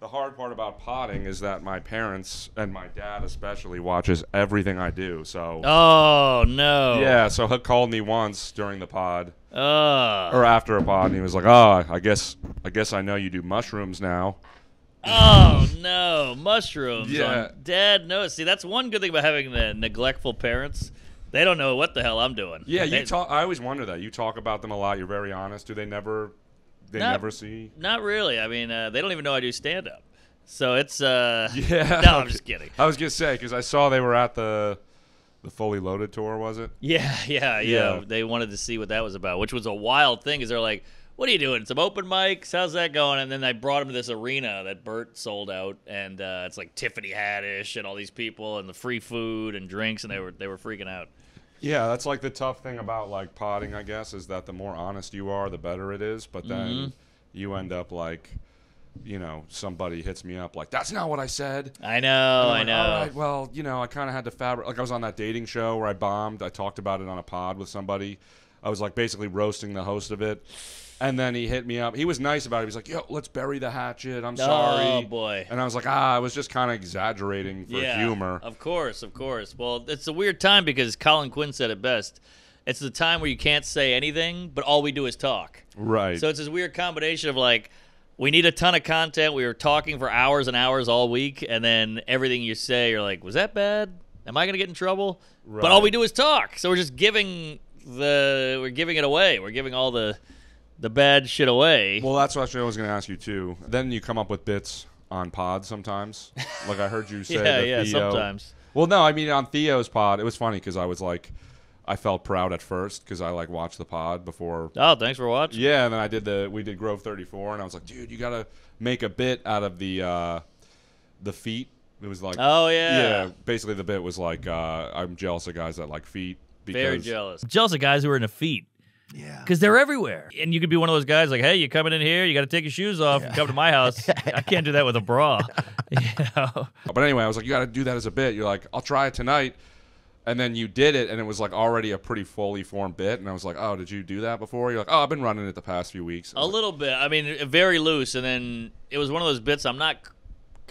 The hard part about potting is that my parents and my dad especially watches everything I do. So Oh no. yeah, so he called me once during the pod Oh. or after a pod, and he was like, "Oh, I guess I guess I know you do mushrooms now." Oh no, mushrooms. Yeah. Dad, no. See, that's one good thing about having the neglectful parents. They don't know what the hell I'm doing. Yeah, you They- talk. I always wonder that you talk about them a lot. You're very honest. Do they never? They Not- never see. Not really. I mean, uh, they don't even know I do stand up. So it's uh Yeah. No, I'm just kidding. I was gonna say because I saw they were at the the fully loaded tour. Was it? Yeah, yeah, yeah, Yeah. They wanted to see what that was about, which was a wild thing. Is they're like, "What are you doing? Some open mics? How's that going?" And then I brought him to this arena that Bert sold out, and uh, it's like Tiffany Haddish and all these people, and the free food and drinks, and they were they were freaking out. Yeah, that's like the tough thing about like potting, I guess, is that the more honest you are, the better it is. But then Mm-hmm. you end up like, you know, somebody hits me up like, "That's not what I said." I know, like, know. All right, well, you know, I kind of had to fabric. Like I was on that dating show where I bombed. I talked about it on a pod with somebody. I was like basically roasting the host of it. And then he hit me up. He was nice about it. He was like, "Yo, let's bury the hatchet. I'm sorry." Oh boy. And I was like, "Ah, I was just kind of exaggerating for yeah, humor." Of course, of course. Well, it's a weird time because Colin Quinn said it best. It's the time where you can't say anything, but all we do is talk. Right. So it's this weird combination of like, we need a ton of content. We were talking for hours and hours all week, and then everything you say, you're like, was that bad? Am I gonna get in trouble? Right. But all we do is talk. So we're just giving the we're giving it away. We're giving all the the bad shit away. Well, that's what I was going to ask you too. Then you come up with bits on pods sometimes. like I heard you say. yeah, the yeah. Theo- Sometimes. Well, no, I mean on Theo's pod, it was funny because I was like, I felt proud at first because I like watched the pod before. Oh, thanks for watching. Yeah, and then I did the we did Grove 34, and I was like, dude, you got to make a bit out of the uh, the feet. It was like, Oh yeah. yeah, basically the bit was like, uh, I'm jealous of guys that like feet. Because, Very jealous. Jealous of guys who are into feet. Yeah. Because they're everywhere. And you could be one of those guys like, hey, you coming in here, you got to take your shoes off and come to my house. I can't do that with a bra. you know? But anyway, I was like, you got to do that as a bit. You're like, I'll try it tonight. And then you did it, and it was like already a pretty fully formed bit. And I was like, oh, did you do that before? You're like, oh, I've been running it the past few weeks. A like, little bit. I mean, very loose. And then it was one of those bits I'm not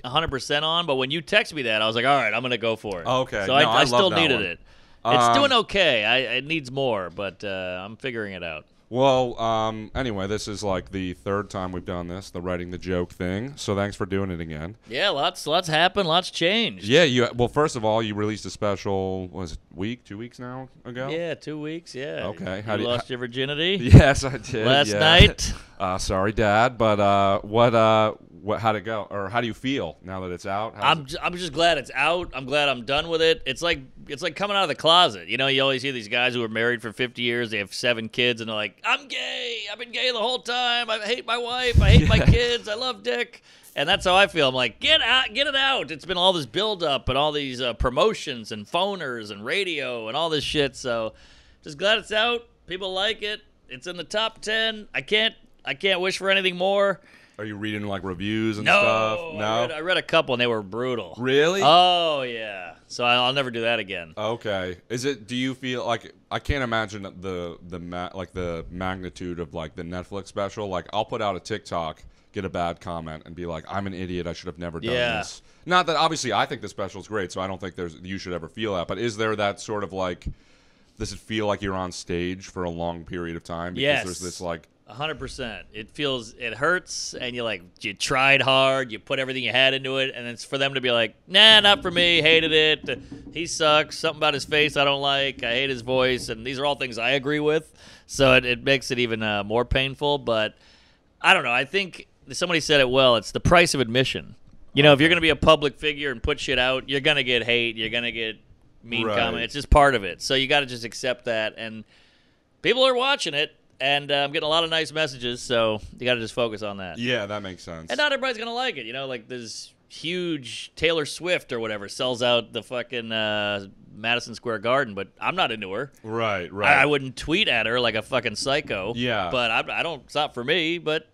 100% on, but when you text me that, I was like, all right, I'm going to go for it. Okay. So No, I, I I still needed one. it. It's Um, doing okay. I, it needs more, but uh, I'm figuring it out. Well, um, anyway, this is like the third time we've done this, the writing the joke thing. So thanks for doing it again. Yeah, lots lots happened, lots changed. Yeah, you. Well, first of all, you released a special. Was it week, two weeks now ago? Yeah, two weeks, yeah. Okay, You how do you- lost your virginity Yes, I did. last yeah. night. Uh, sorry, Dad, but uh, what? Uh, what? How'd it go? Or how do you feel now that it's out? How's I'm it- I'm just glad it's out. I'm glad I'm done with it. It's like it's like coming out of the closet. You know, you always hear these guys who are married for 50 years. They have seven kids, and they're like, "I'm gay. I've been gay the whole time. I hate my wife. I hate my kids. I love dick." And that's how I feel. I'm like, get out, get it out. It's been all this build up and all these uh, promotions and phoners and radio and all this shit. So, just glad it's out. People like it. It's in the top ten. I can't I can't wish for anything more. Are you reading like reviews and No, stuff? I No. read, I read a couple and they were brutal. really? Oh yeah. So I- I'll never do that again. Okay. Is it? Do you feel like I can't imagine the the ma- like the magnitude of like the Netflix special? Like I'll put out a TikTok, get a bad comment, and be like, "I'm an idiot. I should have never done Yeah. this." Not that obviously I think the special is great, so I don't think there's you should ever feel that. But is there that sort of like? Does it feel like you're on stage for a long period of time? Because Yes. there's this like hundred percent. It feels it hurts, and you like you tried hard, you put everything you had into it, and it's for them to be like, nah, not for me. Hated it. He sucks. Something about his face I don't like. I hate his voice, and these are all things I agree with. So it, it makes it even uh, more painful. But I don't know. I think somebody said it well. It's the price of admission. You know, if you're going to be a public figure and put shit out, you're going to get hate. You're going to get mean Right. comment. It's just part of it. So you got to just accept that. And people are watching it, and uh, I'm getting a lot of nice messages. So you got to just focus on that. yeah, that makes sense. And not everybody's going to like it. You know, like this huge Taylor Swift or whatever sells out the fucking uh, Madison Square Garden, but I'm not into her. right, I, right. I wouldn't tweet at her like a fucking psycho. Yeah. But I, I don't. It's not for me. But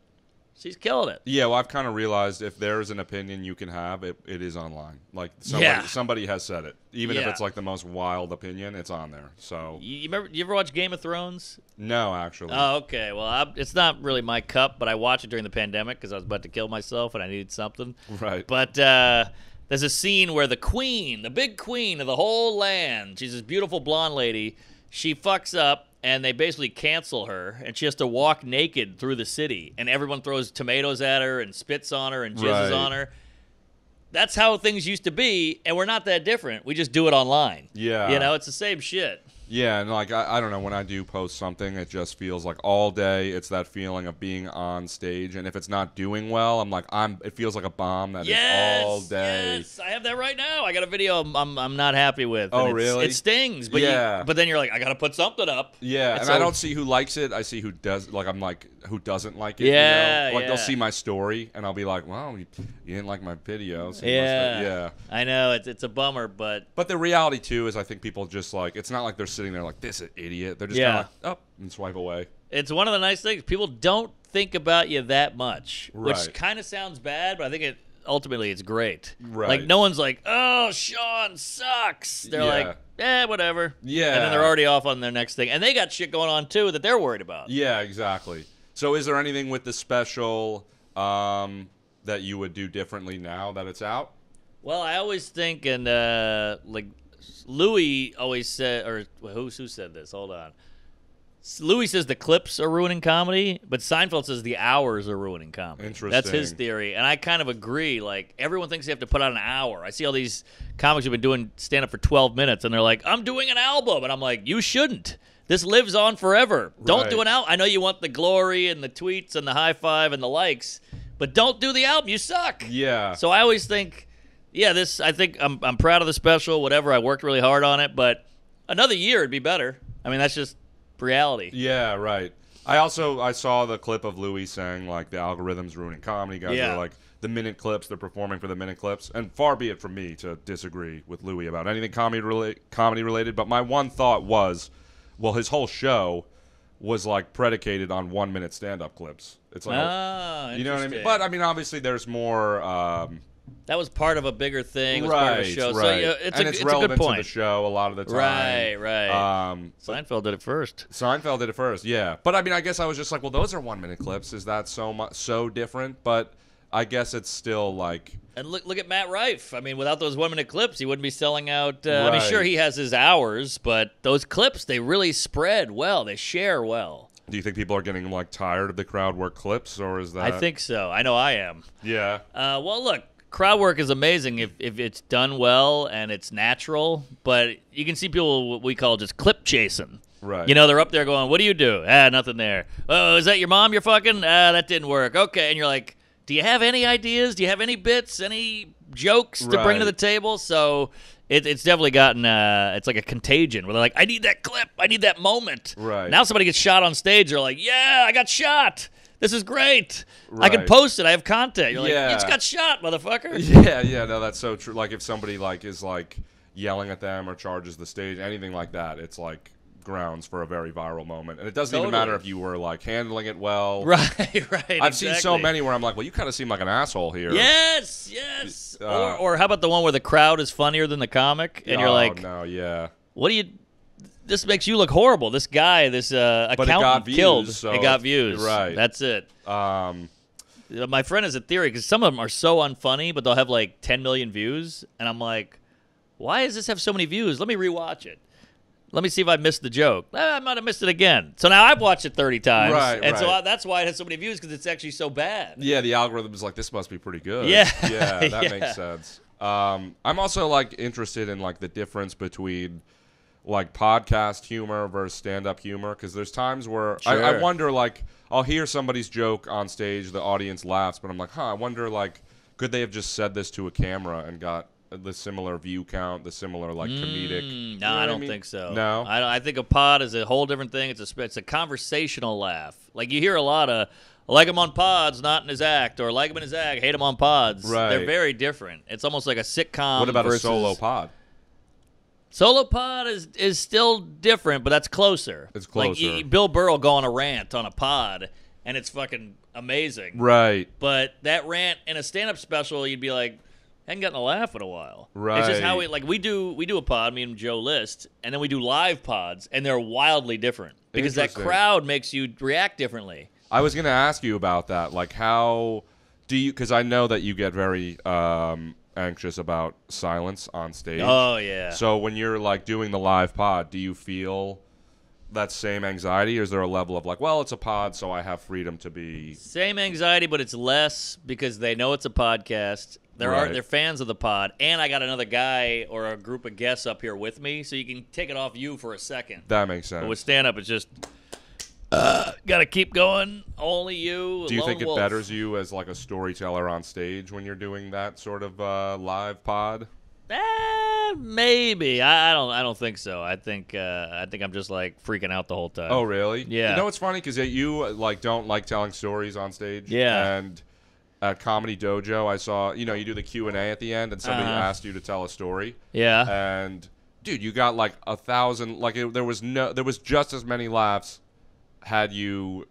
she's killing it. Yeah, well, I've kind of realized if there is an opinion you can have, it, it is online. Like somebody, Yeah. somebody has said it, even if it's like the most wild opinion, it's on there. So You, you remember? You ever watch Game of Thrones? no, actually, Oh, okay. Well, I, it's not really my cup, but I watched it during the pandemic because I was about to kill myself and I needed something. right? But uh, there's a scene where the queen, the big queen of the whole land, she's this beautiful blonde lady. She fucks up, and they basically cancel her, and she has to walk naked through the city, and everyone throws tomatoes at her and spits on her and jizzes Right. on her. That's how things used to be, and we're not that different. We just do it online. Yeah. you know, it's the same shit. Yeah, and like I, I don't know when I do post something, it just feels like all day. It's that feeling of being on stage, and if it's not doing well, I'm like I'm. It feels like a bomb that is Yes, all day. yes, I have that right now. I got a video I'm I'm, I'm not happy with. Oh, really? It stings, but Yeah. you, but then you're like, I got to put something up. Yeah, and so- I don't see who likes it. I see who does. Like I'm like who doesn't like it. Yeah, you know? like they'll see my story, and I'll be like, "Well, you, you didn't like my video." So Yeah, have-" yeah. I know it's it's a bummer, but But the reality too is, I think people just like it's not like they're sitting there like this idiot. They're just Yeah. kind of like up and swipe away. it's one of the nice things. People don't think about you that much, Right. which kind of sounds bad, but I think it ultimately it's great. Right. Like no one's like, "Oh, Sean sucks." They're Yeah. like, "Eh, whatever." Yeah. And then they're already off on their next thing, and they got shit going on too that they're worried about. Yeah, exactly. So, is there anything with the special um, that you would do differently now that it's out? Well, I always think, and uh, like Louis always said, or who who said this? Hold on. Louis says the clips are ruining comedy, but Seinfeld says the hours are ruining comedy. That's his theory, and I kind of agree. Like everyone thinks they have to put out an hour. I see all these comics who've been doing stand up for 12 minutes, and they're like, "I'm doing an album," and I'm like, "You shouldn't." This lives on forever. Don't do an album. I know you want the glory and the tweets and the high five and the likes, but don't do the album. You suck. Yeah. So I always think, yeah, this. I think I'm I'm proud of the special. Whatever. I worked really hard on it, but another year would be better. I mean, that's just reality. Yeah, right. I also I saw the clip of Louis saying like the algorithms ruining comedy. Guys Yeah. are like the minute clips. They're performing for the minute clips, and far be it from me to disagree with Louis about anything comedy rela- comedy related. But my one thought was, well, his whole show was like predicated on one minute stand up clips. It's like Ah, you know what I mean. But I mean, obviously, there's more. Um, that was part of a bigger thing. It was right, part of a show. right. So yeah, it's, and a, it's, it's a relevant good point. to the show a lot of the time. Right, right. Um, Seinfeld did it first. Seinfeld did it first, yeah. But I mean, I guess I was just like, well, those are one minute clips. Is that so much so different? But I guess it's still like, And look, look at Matt Rife. I mean, without those one minute clips, he wouldn't be selling out. Uh, I mean, sure, he has his hours, but those clips, they really spread well. They share well. do you think people are getting like tired of the crowd work clips, or is that? I think so. I know I am. yeah, Uh, well, look, crowd work is amazing if, if it's done well and it's natural, but you can see people what we call just clip chasing. right. You know, they're up there going, "What do you do?" Ah, nothing there. Oh, is that your mom? You're fucking? Ah, that didn't work. Okay, and you're like, "Do you have any ideas? Do you have any bits, any jokes to bring to the table?" So it, it's definitely gotten uh, it's like a contagion where they're like, "I need that clip. I need that moment." Right. now, somebody gets shot on stage. They're like, "Yeah, I got shot. This is great. I can post it. I have content." You're like, Yeah. "You just got shot, motherfucker." yeah, yeah. No, that's so true. Like if somebody like is like yelling at them or charges the stage, anything like that, it's like grounds for a very viral moment. And it doesn't even matter if you were like handling it well. Right, right. I've seen so many where I'm like, well, you kind of seem like an asshole here. Yes, yes. Uh, or, or how about the one where the crowd is funnier than the comic, and you're Oh, like, no, yeah. "What do you? This makes you look horrible." This guy, this uh, But it got accountant, views, killed. so it got views. right. That's it. Um, Uh, My friend has a theory because some of them are so unfunny, but they'll have like 10 million views, and I'm like, "Why does this have so many views? Let me rewatch it." Let me see if I missed the joke. Eh, I might have missed it again. So now I've watched it 30 times. Right, and so. I, that's why it has so many views because it's actually so bad. yeah, the algorithm is like, this must be pretty good. Yeah. yeah, that Yeah. makes sense. Um, I'm also like interested in like the difference between like podcast humor versus stand-up humor because there's times where I, I wonder like I'll hear somebody's joke on stage, the audience laughs, but I'm like, huh, I wonder like could they have just said this to a camera and got the similar view count, the similar like comedic? Mm, you No, know I don't mean? think so. No, I, I think a pod is a whole different thing. It's a it's a conversational laugh. Like you hear a lot of "I like him on pods, not in his act, or like him in his act, hate him on pods. Right. They're very different. It's almost like a sitcom. what about versus- a solo pod? Solo pod is is still different, but that's closer. It's Like closer. y- Bill Burr will go on a rant on a pod, and it's fucking amazing. Right. But that rant in a stand-up special, you'd be like, hadn't gotten a laugh in a while. Right. It's just how we like we do we do a pod, me and Joe List, and then we do live pods, and they're wildly different because that crowd makes you react differently. I was going to ask you about that. Like, how do you? Because I know that you get very um, anxious about silence on stage. Oh yeah. So when you're like doing the live pod, do you feel that same anxiety, or is there a level of like, well, it's a pod, so I have freedom to be? Same anxiety, but it's less because they know it's a podcast. There are Right. they're fans of the pod, and I got another guy or a group of guests up here with me, so you can take it off you for a second. That makes sense. But with stand up, it's just uh, gotta keep going. Only you. do you think it betters you as like a storyteller on stage when you're doing that sort of uh, live pod? Eh, maybe. I, I don't. I don't think so. I think. Uh, I think I'm just like freaking out the whole time. Oh, really? Yeah. You know, it's funny because you uh, like don't like telling stories on stage. Yeah. And at Comedy Dojo, I saw you know you do the Q and A at the end, and somebody Uh-huh. asked you to tell a story, Yeah. and dude, you got like a thousand. Like it, there was no, there was just as many laughs had you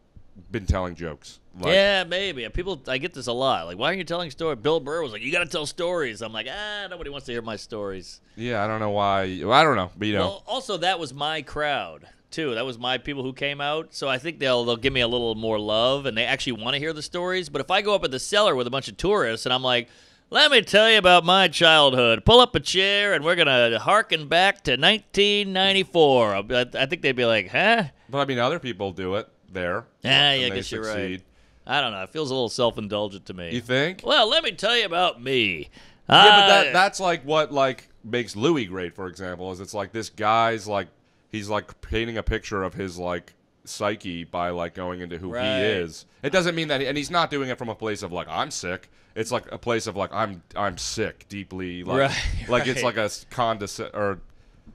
been telling jokes. Like, yeah, maybe. People, I get this a lot. Like, why aren't you telling stories? Bill Burr was like, "You got to tell stories." I'm like, ah, nobody wants to hear my stories. Yeah, I don't know why. I don't know, but you know. Well, also that was my crowd too. That was my people who came out. So I think they'll they'll give me a little more love, and they actually want to hear the stories. But if I go up at the cellar with a bunch of tourists and I'm like. Let me tell you about my childhood. Pull up a chair, and we're gonna harken back to 1994. I'll I I think they'd be like, "Huh? but I mean, other people do it there. Yeah, yeah, I guess you're right. I don't know. It feels a little self-indulgent to me." You think? Well, let me tell you about me. Yeah, but that that's like what like makes Louis great, for example, is it's like this guy's like he's like painting a picture of his like psyche by like going into who Right. he is. It doesn't mean that, and he's not doing it from a place of like I'm sick. It's like a place of like I'm I'm sick, deeply like Right, like it's like a condescend or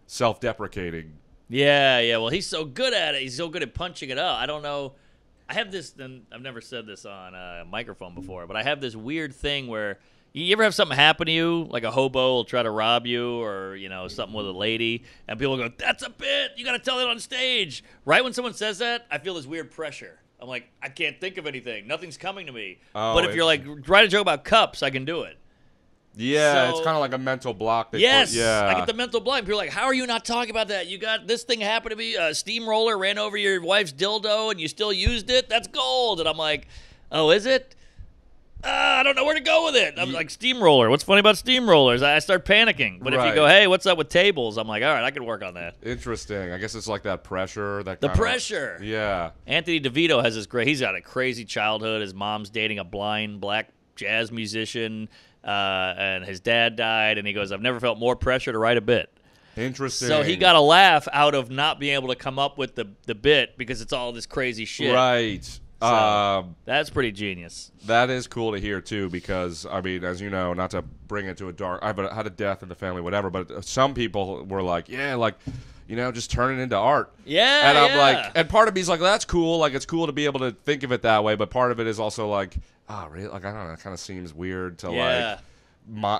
self-deprecating. Yeah, yeah. Well, he's so good at it. He's so good at punching it up. I don't know. I have this, and I've never said this on a microphone before, but I have this weird thing where you ever have something happen to you, like a hobo will try to rob you, or you know something with a lady, and people go, "That's a bit. You got to tell it on stage." Right when someone says that, I feel this weird pressure. I'm like, I can't think of anything. Nothing's coming to me. Oh, but if you're like, write a joke about cups, I can do it. Yeah, it's kind of like a mental block. They put- Yes, yeah. I get the mental block. People are like, "How are you not talking about that? You got this thing happened to me. A steamroller ran over your wife's dildo, and you still used it. That's gold." And I'm like, "Oh, is it? Uh, I don't know where to go with it." I'm like, "Steamroller. What's funny about steamrollers?" I start panicking. But if you go, "Hey, what's up with tables?" I'm like, "All right, I can work on that." Interesting. I guess it's like that pressure. That The pressure. Yeah. Anthony DeVito has this great. He's got a crazy childhood. His mom's dating a blind black jazz musician, uh, and his dad died. And he goes, "I've never felt more pressure to write a bit." Interesting. So he got a laugh out of not being able to come up with the, the bit because it's all this crazy shit. right. Um, That's pretty genius. that is cool to hear too, because I mean, as you know, not to bring it to a dark. I've had a death in the family, whatever. But some people were like, "Yeah, like, you know, just turn it into art." Yeah. and I'm yeah. like, and part of me's like, that's cool. Like, it's cool to be able to think of it that way. But part of it is also like, oh, really? Like, I don't know. It kind of seems weird to Yeah. like,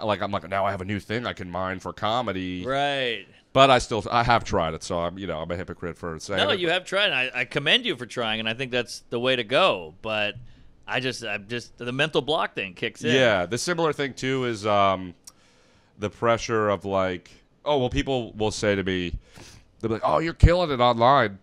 mi- like I'm like now I have a new thing I can mine for comedy. right. But I still I have tried it, so I'm you know I'm a hypocrite for saying No, it. you have tried. and I, I commend you for trying, and I think that's the way to go. But I just, I'm just the mental block thing kicks in. Yeah, the similar thing too is um, the pressure of like, oh well, people will say to me, they'll be like, oh, you're killing it online,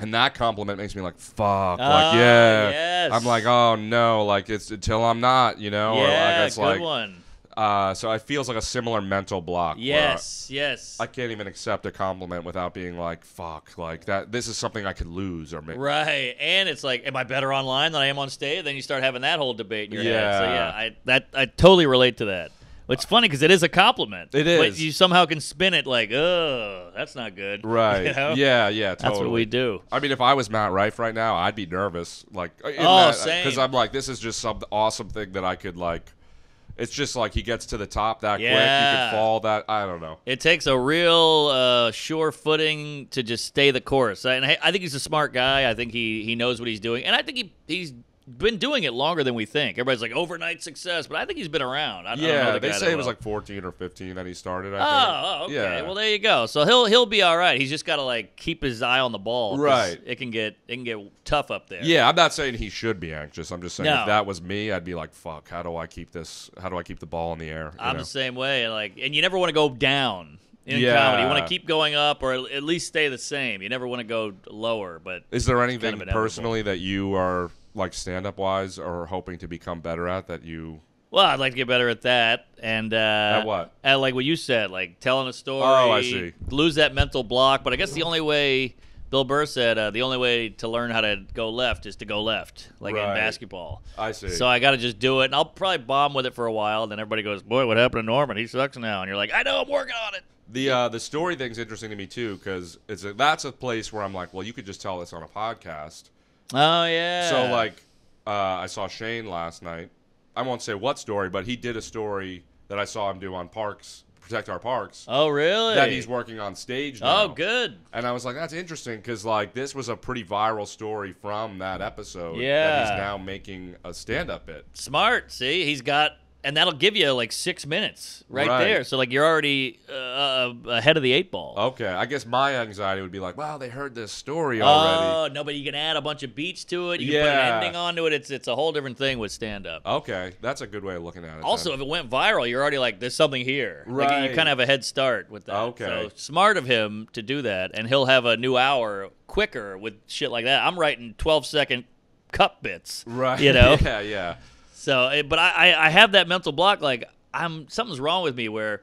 and that compliment makes me like, fuck, Ah, like yeah, yes. I'm like, oh no, like it's until I'm not, you know, or Yeah. like it's good like, one. uh, so it feels like a similar mental block. Yes. Yes. I can't even accept a compliment without being like, fuck, like that. This is something I could lose or make. Right, and it's like, am I better online than I am on stage? Then you start having that whole debate in your head. So Yeah. yeah, I that I totally relate to that. It's funny because it is a compliment. It is. but you somehow can spin it like, oh, that's not good. Right. You know? Yeah. Yeah. Totally. that's what we do. I mean, if I was Matt Rife right now, I'd be nervous. Like, Oh, same. Because I'm like, this is just some awesome thing that I could like. It's just like he gets to the top that quick. You Yeah. could fall that. I don't know. It takes a real uh, sure footing to just stay the course. And I, I think he's a smart guy. I think he, he knows what he's doing, and I think he he's been doing it longer than we think. Everybody's like overnight success, but I think he's been around. I, I don't know Yeah, the they say it was well. like 14 or 15 that he started. I Oh, think. oh, okay. Yeah. Well, there you go. So he'll he'll be all right. He's just got to like keep his eye on the ball. Right. It can get it can get tough up there. Yeah, I'm not saying he should be anxious. I'm just saying No. if that was me, I'd be like, "Fuck, how do I keep this? How do I keep the ball in the air?" you I'm know? the same way. Like, and you never want to go down in Yeah. comedy. You want to keep going up, or at least stay the same. You never want to go lower. But Is there anything inevitable. personally that you are like stand-up wise or hoping to become better at that you? well, I'd like to get better at that. And uh, At what? At like what you said, like telling a story. Oh, I see. Lose that mental block. But I guess the only way. Bill Burr said uh, the only way to learn how to go left is to go left, like in basketball. I see. So I got to just do it, and I'll probably bomb with it for a while. Then everybody goes, "Boy, what happened to Normand? He sucks now." And you're like, "I know, I'm working on it." The uh, the story thing's interesting to me too because it's a, that's a place where I'm like, well, you could just tell this on a podcast. Oh yeah. So like, uh, I saw Shane last night. I won't say what story, but he did a story that I saw him do on Parks Protect Our Parks Oh really? that he's working on stage now. Oh good. And I was like, that's interesting because like this was a pretty viral story from that episode. That Yeah. he's now making a stand-up bit. Smart. See, he's got, and that'll give you like six minutes right, Right. there. So like you're already uh, ahead of the eight ball. Okay, I guess my anxiety would be like, wow, they heard this story already. Oh no, but you can add a bunch of beats to it. You can Yeah. put an ending onto it. It's it's a whole different thing with stand up. Okay, that's a good way of looking at it. Also, then. if it went viral, you're already like, there's something here. Like, you kind of have a head start with that. Okay. So smart of him to do that, and he'll have a new hour quicker with shit like that. I'm writing 12 second cup bits. right, You know. yeah, yeah. So, eh, but I, I, I have that mental block. Like I'm something's wrong with me where.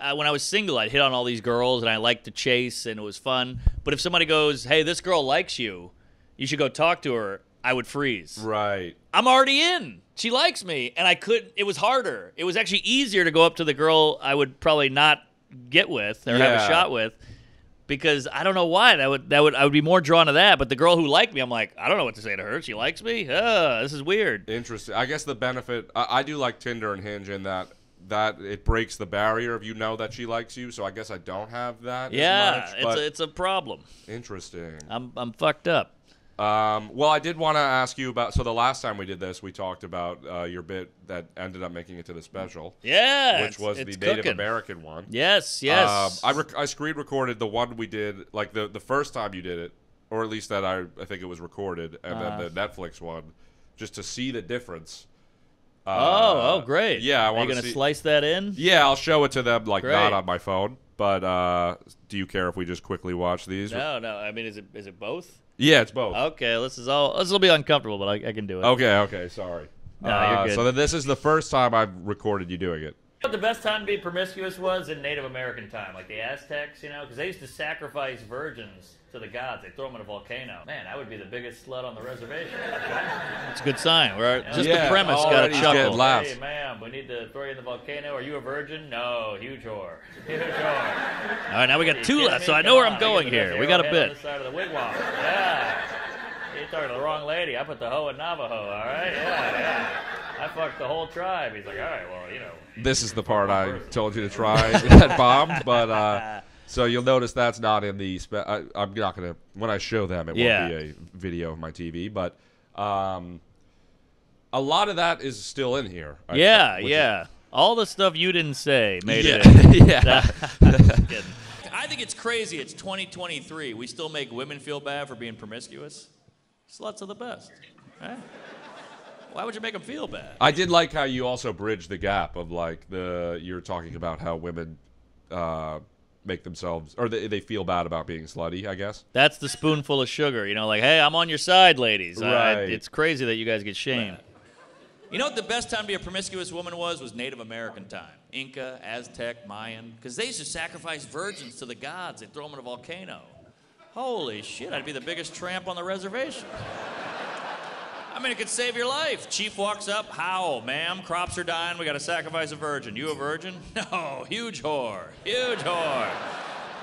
Uh, when I was single, I'd hit on all these girls, and I liked to chase, and it was fun. But if somebody goes, "Hey, this girl likes you," you should go talk to her. I would freeze. Right. I'm already in. She likes me, and I could. It was harder. It was actually easier to go up to the girl I would probably not get with or have a shot with, because I don't know why that would that would I would be more drawn to that. But the girl who liked me, I'm like, I don't know what to say to her. She likes me. Uh, this is weird. Interesting. I guess the benefit I, I do like Tinder and Hinge in that that it breaks the barrier of you know that she likes you. So I guess I don't have that. Yeah, as much, it's a, it's a problem. interesting. I'm I'm fucked up. Um, well, I did want to ask you about. So the last time we did this, we talked about uh, your bit that ended up making it to the special, Yeah, which was the Native cooking. American one. Yes, yes. Um, I rec- I screen recorded the one we did, like the the first time you did it, or at least that I I think it was recorded, and Uh-huh. then the Netflix one, just to see the difference. oh, Uh, oh, great. Yeah, I Are you want to gonna see. slice that in? yeah, I'll show it to them, like Great. not on my phone. But uh, do you care if we just quickly watch these? No, no. I mean, is it is it both? Yeah, it's both. Okay, this is all. This will be uncomfortable, but I, I can do it. Okay, okay, sorry. No, you're Uh, good. So then this is the first time I've recorded you doing it. What the best time to be promiscuous was in Native American time, like the Aztecs, you know, because they used to sacrifice virgins to the gods. They throw them in a volcano. Man, I would be the biggest slut on the reservation. It's a good sign. We're just Yeah, the premise got a already he's getting chuckle. laughs. Hey, ma'am, we need to throw you in the volcano. Are you a virgin? No, huge whore. Huge whore. All right, now we got two left, me? so I know Come where on, I'm going here. get the best We got a arrowhead on bit. this side of the wigwam. Yeah. You're talking to the wrong lady. I put the hoe in Navajo, all right? Yeah, yeah. I fucked the whole tribe. He's like, all right, well, you know. This is the part I told you to try that bombed, but uh, so you'll notice that's not in the. Spe- I, I'm not gonna when I show them it Yeah. won't be a video of my TV, but um, a lot of that is still in here. I- Yeah, which is- yeah. All the stuff you didn't say made Yeah, it. yeah. I think it's crazy. It's 2023. We still make women feel bad for being promiscuous. Sluts are the best. Right? Why would you make them feel bad? I did like how you also bridged the gap of like the you're talking about how women uh, make themselves or they, they feel bad about being slutty. I guess. That's the spoonful of sugar. You know, like, hey, I'm on your side, ladies. I- I- Right. it's crazy that you guys get shamed. You know what the best time to be a promiscuous woman was? Was Native American time. Inca, Aztec, Mayan. Because they used to sacrifice virgins to the gods. They'd throw them in a volcano. Holy shit, I'd be the biggest tramp on the reservation. I mean, it could save your life. Chief walks up, howl, ma'am? Crops are dying. We got to sacrifice a virgin. You a virgin? No, huge whore. Huge whore.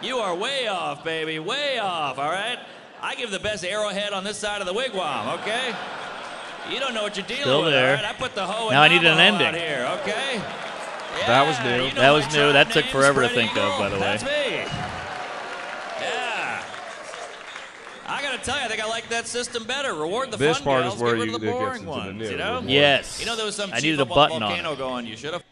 You are way off, baby. Way off, all right? I give the best arrowhead on this side of the wigwam, okay? You don't know what you're dealing Still with, there. right? I put the hoe in Now I need an ending. here, okay? That was new. you know That was new. That took forever to think of, by the way. That's me. Yeah. I gotta gotta tell you, I think I like that system better. Reward the This fun part is where get rid you- of the boring into the ones. new, you know? Yes. You know, there was some I needed a up on button on volcano it. going. You should have.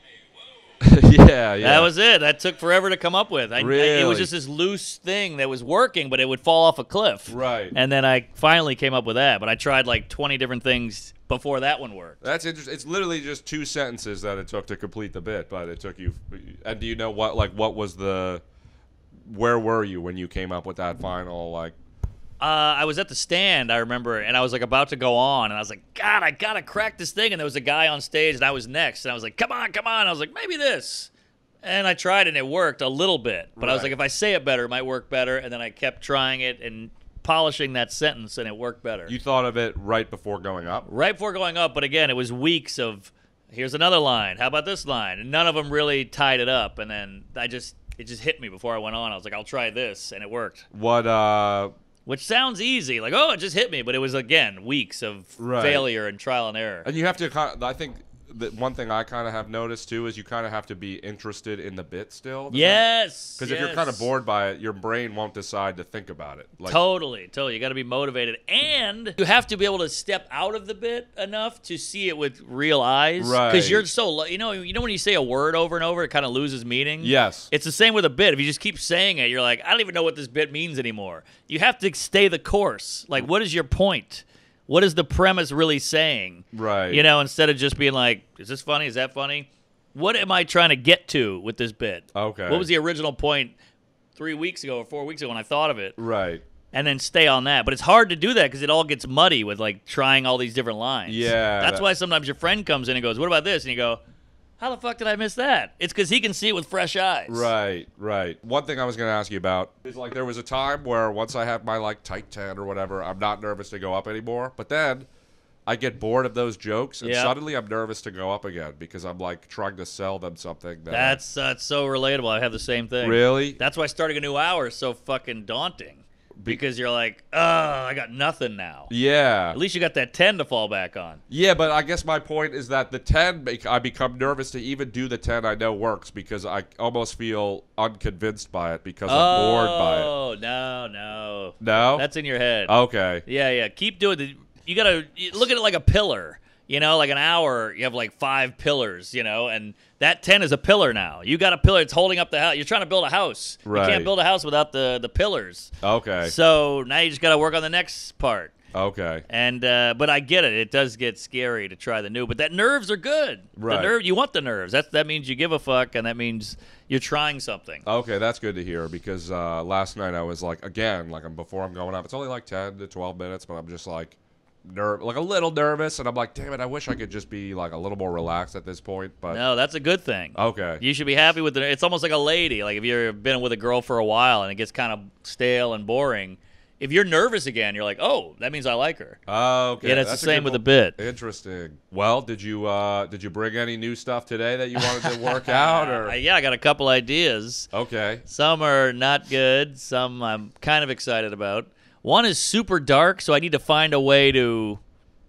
yeah, yeah. That was it. That took forever to come up with. I, I- it was just this loose thing that was working, but it would fall off a cliff. Right. And then I finally came up with that. But I tried like 20 different things before that one worked. That's interesting. It's literally just two sentences that it took to complete the bit, but it took you. And do you know what? Like, what was the? Where were you when you came up with that final? Like, Uh, I was at the stand, I remember, and I was like about to go on, and I was like, God, I gotta crack this thing. And there was a guy on stage, and I was next, and I was like, Come on, come on. I was like, maybe this. And I tried, and it worked a little bit. But I was like, if I say it better, it might work better. And then I kept trying it and polishing that sentence, and it worked better. you thought of it right before going up. right before going up, but again, it was weeks of here's another line. How about this line? And none of them really tied it up. And then I just it just hit me before I went on. I was like, I'll try this, and it worked. What? uh Which sounds easy, like oh, it just hit me, but it was again weeks of Right. failure and trial and error. And you have to I think that one thing I kind of have noticed too is you kind of have to be interested in the bit still. Yes, Because if you're kind of bored by it, your brain won't decide to think about it. Like, Totally, totally. You got to be motivated, and you have to be able to step out of the bit enough to see it with real eyes. Right. Because you're so, you know, you know when you say a word over and over, it kind of loses meaning. yes. It's the same with a bit. If you just keep saying it, you're like, I don't even know what this bit means anymore. You have to stay the course. Like, what is your point? What is the premise really saying? Right. You know, instead of just being like, is this funny? Is that funny? What am I trying to get to with this bit? Okay. What was the original point three weeks ago or four weeks ago when I thought of it? right. And then stay on that. But it's hard to do that because it all gets muddy with like trying all these different lines. Yeah, That's that- why sometimes your friend comes in and goes, What about this? And you go, How the fuck did I miss that? It's because he can see it with fresh eyes. Right, right. One thing I was going to ask you about is like there was a time where once I have my like tight 10 or whatever, I'm not nervous to go up anymore. But then I get bored of those jokes and Yeah. suddenly I'm nervous to go up again because I'm like trying to sell them something that That's that's so relatable. I have the same thing. Really? That's why starting a new hour is so fucking daunting. Because you're like, oh, I got nothing now. Yeah. At least you got that ten to fall back on. Yeah, but I guess my point is that the 10 I become nervous to even do the 10 I know works because I almost feel unconvinced by it because I'm bored by it. Oh no, no, No? that's in your head. Okay. Yeah, yeah. Keep doing the. You gotta look at it like a pillar. You know, like an hour, you have like five pillars. You know, and that ten is a pillar now. You got a pillar. It's holding up the house. You're trying to build a house. You can't build a house without the the pillars. Okay. So now you just got to work on the next part. Okay. And uh, but I get it. It does get scary to try the new, but that nerves are good. Right. The nerve, you want the nerves. That that means you give a fuck, and that means you're trying something. Okay, that's good to hear because uh, last night I was like, again, like I'm before I'm going up. It's only like ten to twelve minutes, but I'm just like, ner- like a little nervous, and I'm like, damn it, I wish I could just be like a little more relaxed at this point. But No, that's a good thing. okay, You should be happy with it. It's almost like a lady. Like if you've been with a girl for a while and it gets kind of stale and boring, if you're nervous again, you're like, oh, that means I like her. Oh, okay, Yeah, that's the same with the po- bit. Interesting. Well, did you uh, did you bring any new stuff today that you wanted to work out, or yeah, I got a couple ideas. okay? Some are not good. Some I'm kind of excited about. One is super dark, so I need to find a way to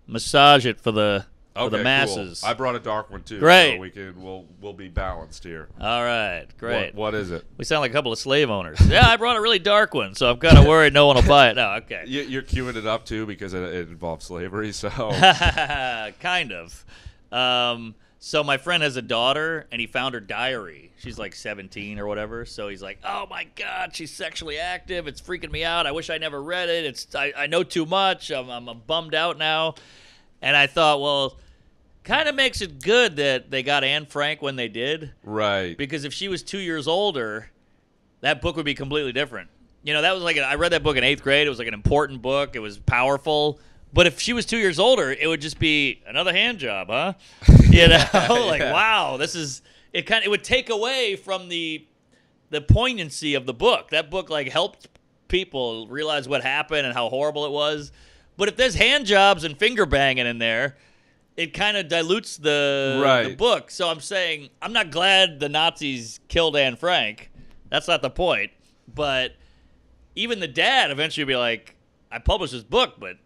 massage it for the for Okay, the cool. masses. I brought a dark one too. Great. So we can we'll we'll be balanced here. All right, great. What, what is it? We sound like a couple of slave owners. yeah, I brought a really dark one, so I'm kind of worried no one will buy it. No, okay. You, you're queuing it up too because it, it involves slavery. So kind of. Um, so my friend has a daughter, and he found her diary. She's like 17 or whatever. So he's like, "Oh my god, she's sexually active. It's freaking me out. I wish I never read it. It's I, I know too much. I'm, I'm bummed out now." And I thought, well, kind of makes it good that they got Anne Frank when they did, right. because if she was two years older, that book would be completely different. You know, that was like a, I read that book in eighth grade. It was like an important book. It was powerful. But if she was two years older, it would just be another hand job, huh? You know, like Yeah. wow, this is it. Kind of it would take away from the the poignancy of the book. That book like helped people realize what happened and how horrible it was. But if there's hand jobs and finger banging in there, it kind of dilutes the, the book. So I'm saying I'm not glad the Nazis killed Anne Frank. That's not the point. But even the dad eventually would be like, I published this book, but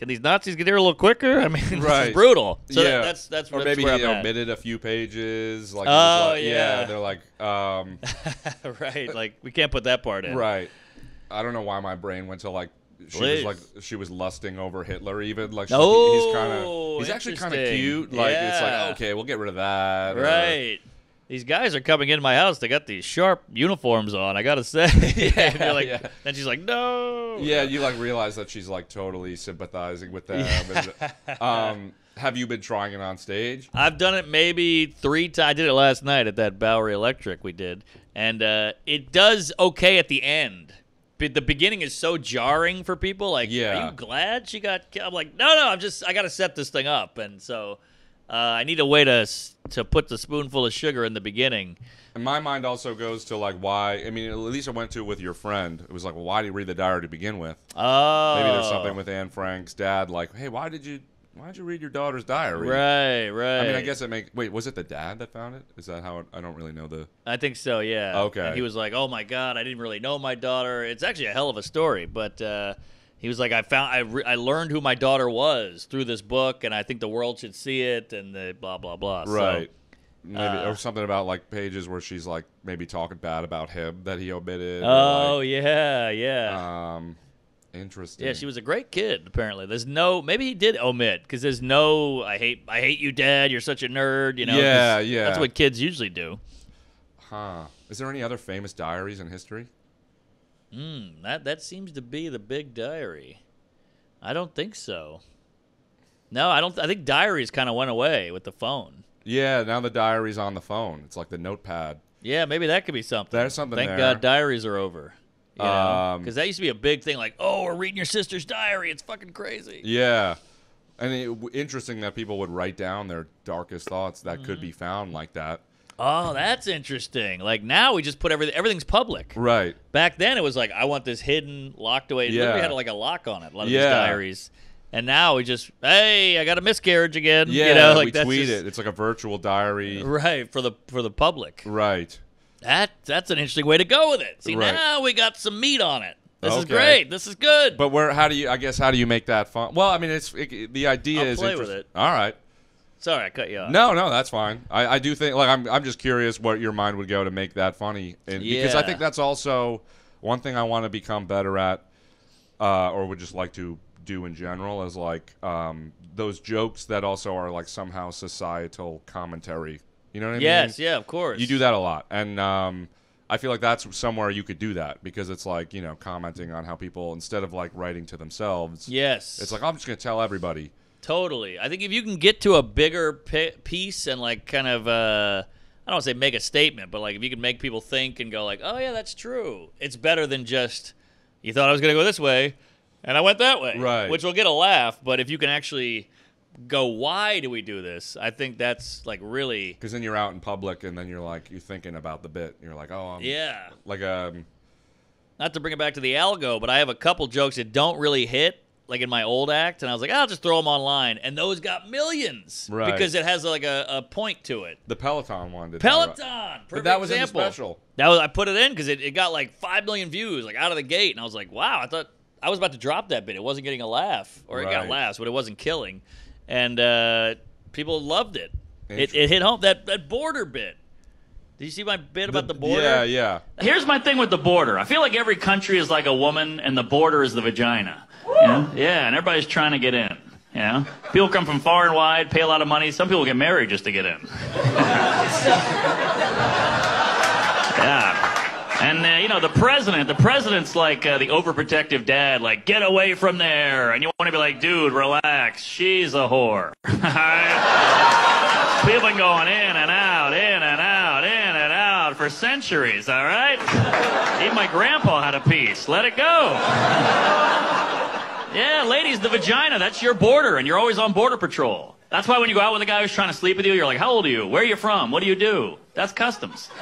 can these Nazis get here a little quicker? I mean, this Right. is brutal. So yeah, that, that's that's or that's maybe he omitted a few pages. Like, Oh, like- yeah. They're like, um, right. Like we can't put that part in. right. I don't know why my brain went to like she Please. was like she was lusting over Hitler even like she, Oh, he's kind of he's actually kind of cute like it's like okay we'll get rid of that Right. These guys are coming into my house. They got these sharp uniforms on. I gotta say. Yeah, And you're like, yeah. Then she's like, no. yeah you like realize that she's like totally sympathizing with them and, um have you been trying it on stage I've done it maybe three times. I did it last night at that Bowery Electric we did, and uh, it does okay at the end. But the beginning is so jarring for people. Like, Yeah. are you glad she got? ki-" I'm like, no, no. I'm just, I got to set this thing up, and so uh, I need a way to to put the spoonful of sugar in the beginning. and my mind also goes to like why I mean at least I went to with your friend it was like well why did you read the diary to begin with Oh, maybe there's something with Anne Frank's dad like hey why did you why did you read your daughter's diary Right, right. I mean I guess it make wait was it the dad that found it is that how it, I don't really know the I think so, yeah. Okay. And he was like, "Oh my god, I didn't really know my daughter." It's actually a hell of a story, but uh, he was like, "I found, I, re- I learned who my daughter was through this book, and I think the world should see it." And the blah blah blah. So, Right. Maybe uh, or something about like pages where she's like maybe talking bad about him that he omitted. oh like, yeah, yeah, um, interesting. yeah. She was a great kid. Apparently, there's no. Maybe he did omit because there's no. I hate, I hate you, Dad. You're such a nerd. You know. Yeah, yeah. That's what kids usually do. Huh. Is there any other famous diaries in history? Hmm. That that seems to be the big diary. I don't think so. No, I don't. I think diaries kind of went away with the phone. Yeah. Now the diary's on the phone. It's like the notepad. Yeah, maybe that could be something. There's something Thank there. God diaries are over. Um, Because that used to be a big thing. Like, oh, we're reading your sister's diary. It's fucking crazy. Yeah. And it, interesting that people would write down their darkest thoughts that could Mm-hmm. be found like that. Oh, that's interesting. Like now we just put everything. Everything's public. Right. Back then it was like I want this hidden, locked away. Yeah. literally had like a lock on it. A lot of Yeah. these diaries. And now we just, hey, I got a miscarriage again. Yeah. you know, like we tweet just- it. It's like a virtual diary. Right for the for the public. Right. That that's an interesting way to go with it. See Right. now we got some meat on it. This is great. This is good. But where? How do you? I guess how do you make that fun? Well, I mean, it's it, the idea I'll is play with it. All right. Sorry, I cut you off. No, no, that's fine. I, I do think like I'm I'm just curious what your mind would go to make that funny, and because I Yeah. think that's also one thing I want to become better at, uh, or would just like to do in general is like um, those jokes that also are like somehow societal commentary. You know what I mean? Yes, yeah, of course. You do that a lot, and um, I feel like that's somewhere you could do that because it's like you know commenting on how people instead of like writing to themselves. Yes. It's like I'm just gonna tell everybody. Totally. I think if you can get to a bigger pi- piece and like kind of uh I don't want to say make a statement, but like if you can make people think and go like, "Oh yeah, that's true." It's better than just you thought I was going to go this way and I went that way. Right. Which will get a laugh, but if you can actually go, "Why do we do this?" I think that's like really Because then you're out in public, and then you're like you're thinking about the bit. You're like, oh, I'm yeah. like um, not to bring it back to the algo, but I have a couple jokes that don't really hit, like in my old act, and I was like, I'll just throw them online, and those got millions Right. because it has like a, a point to it. the Peloton one. Right? Peloton, but that was example. in the special. That was I put it in because it, it got like five million views, like out of the gate, and I was like, wow, I thought I was about to drop that bit. It wasn't getting a laugh, or it got Right. laughs, but it wasn't killing, and uh, people loved it. It, it hit home. That that border bit. Did you see my bit about the border? Yeah, yeah. Here's my thing with the border. I feel like every country is like a woman, and the border is the vagina. You know? Yeah, and everybody's trying to get in. You know, people come from far and wide, pay a lot of money. Some people get married just to get in. yeah, and uh, you know the president. The president's like uh, the overprotective dad. Like, get away from there, and you want to be like, dude, relax. She's a whore. Alright? People been going in and out, in and out, in and out for centuries, all right? Even my grandpa had a piece. Let it go. Yeah, ladies, the vagina, that's your border, and you're always on border patrol. That's why when you go out with a guy who's trying to sleep with you, you're like, how old are you? Where are you from? What do you do? That's customs.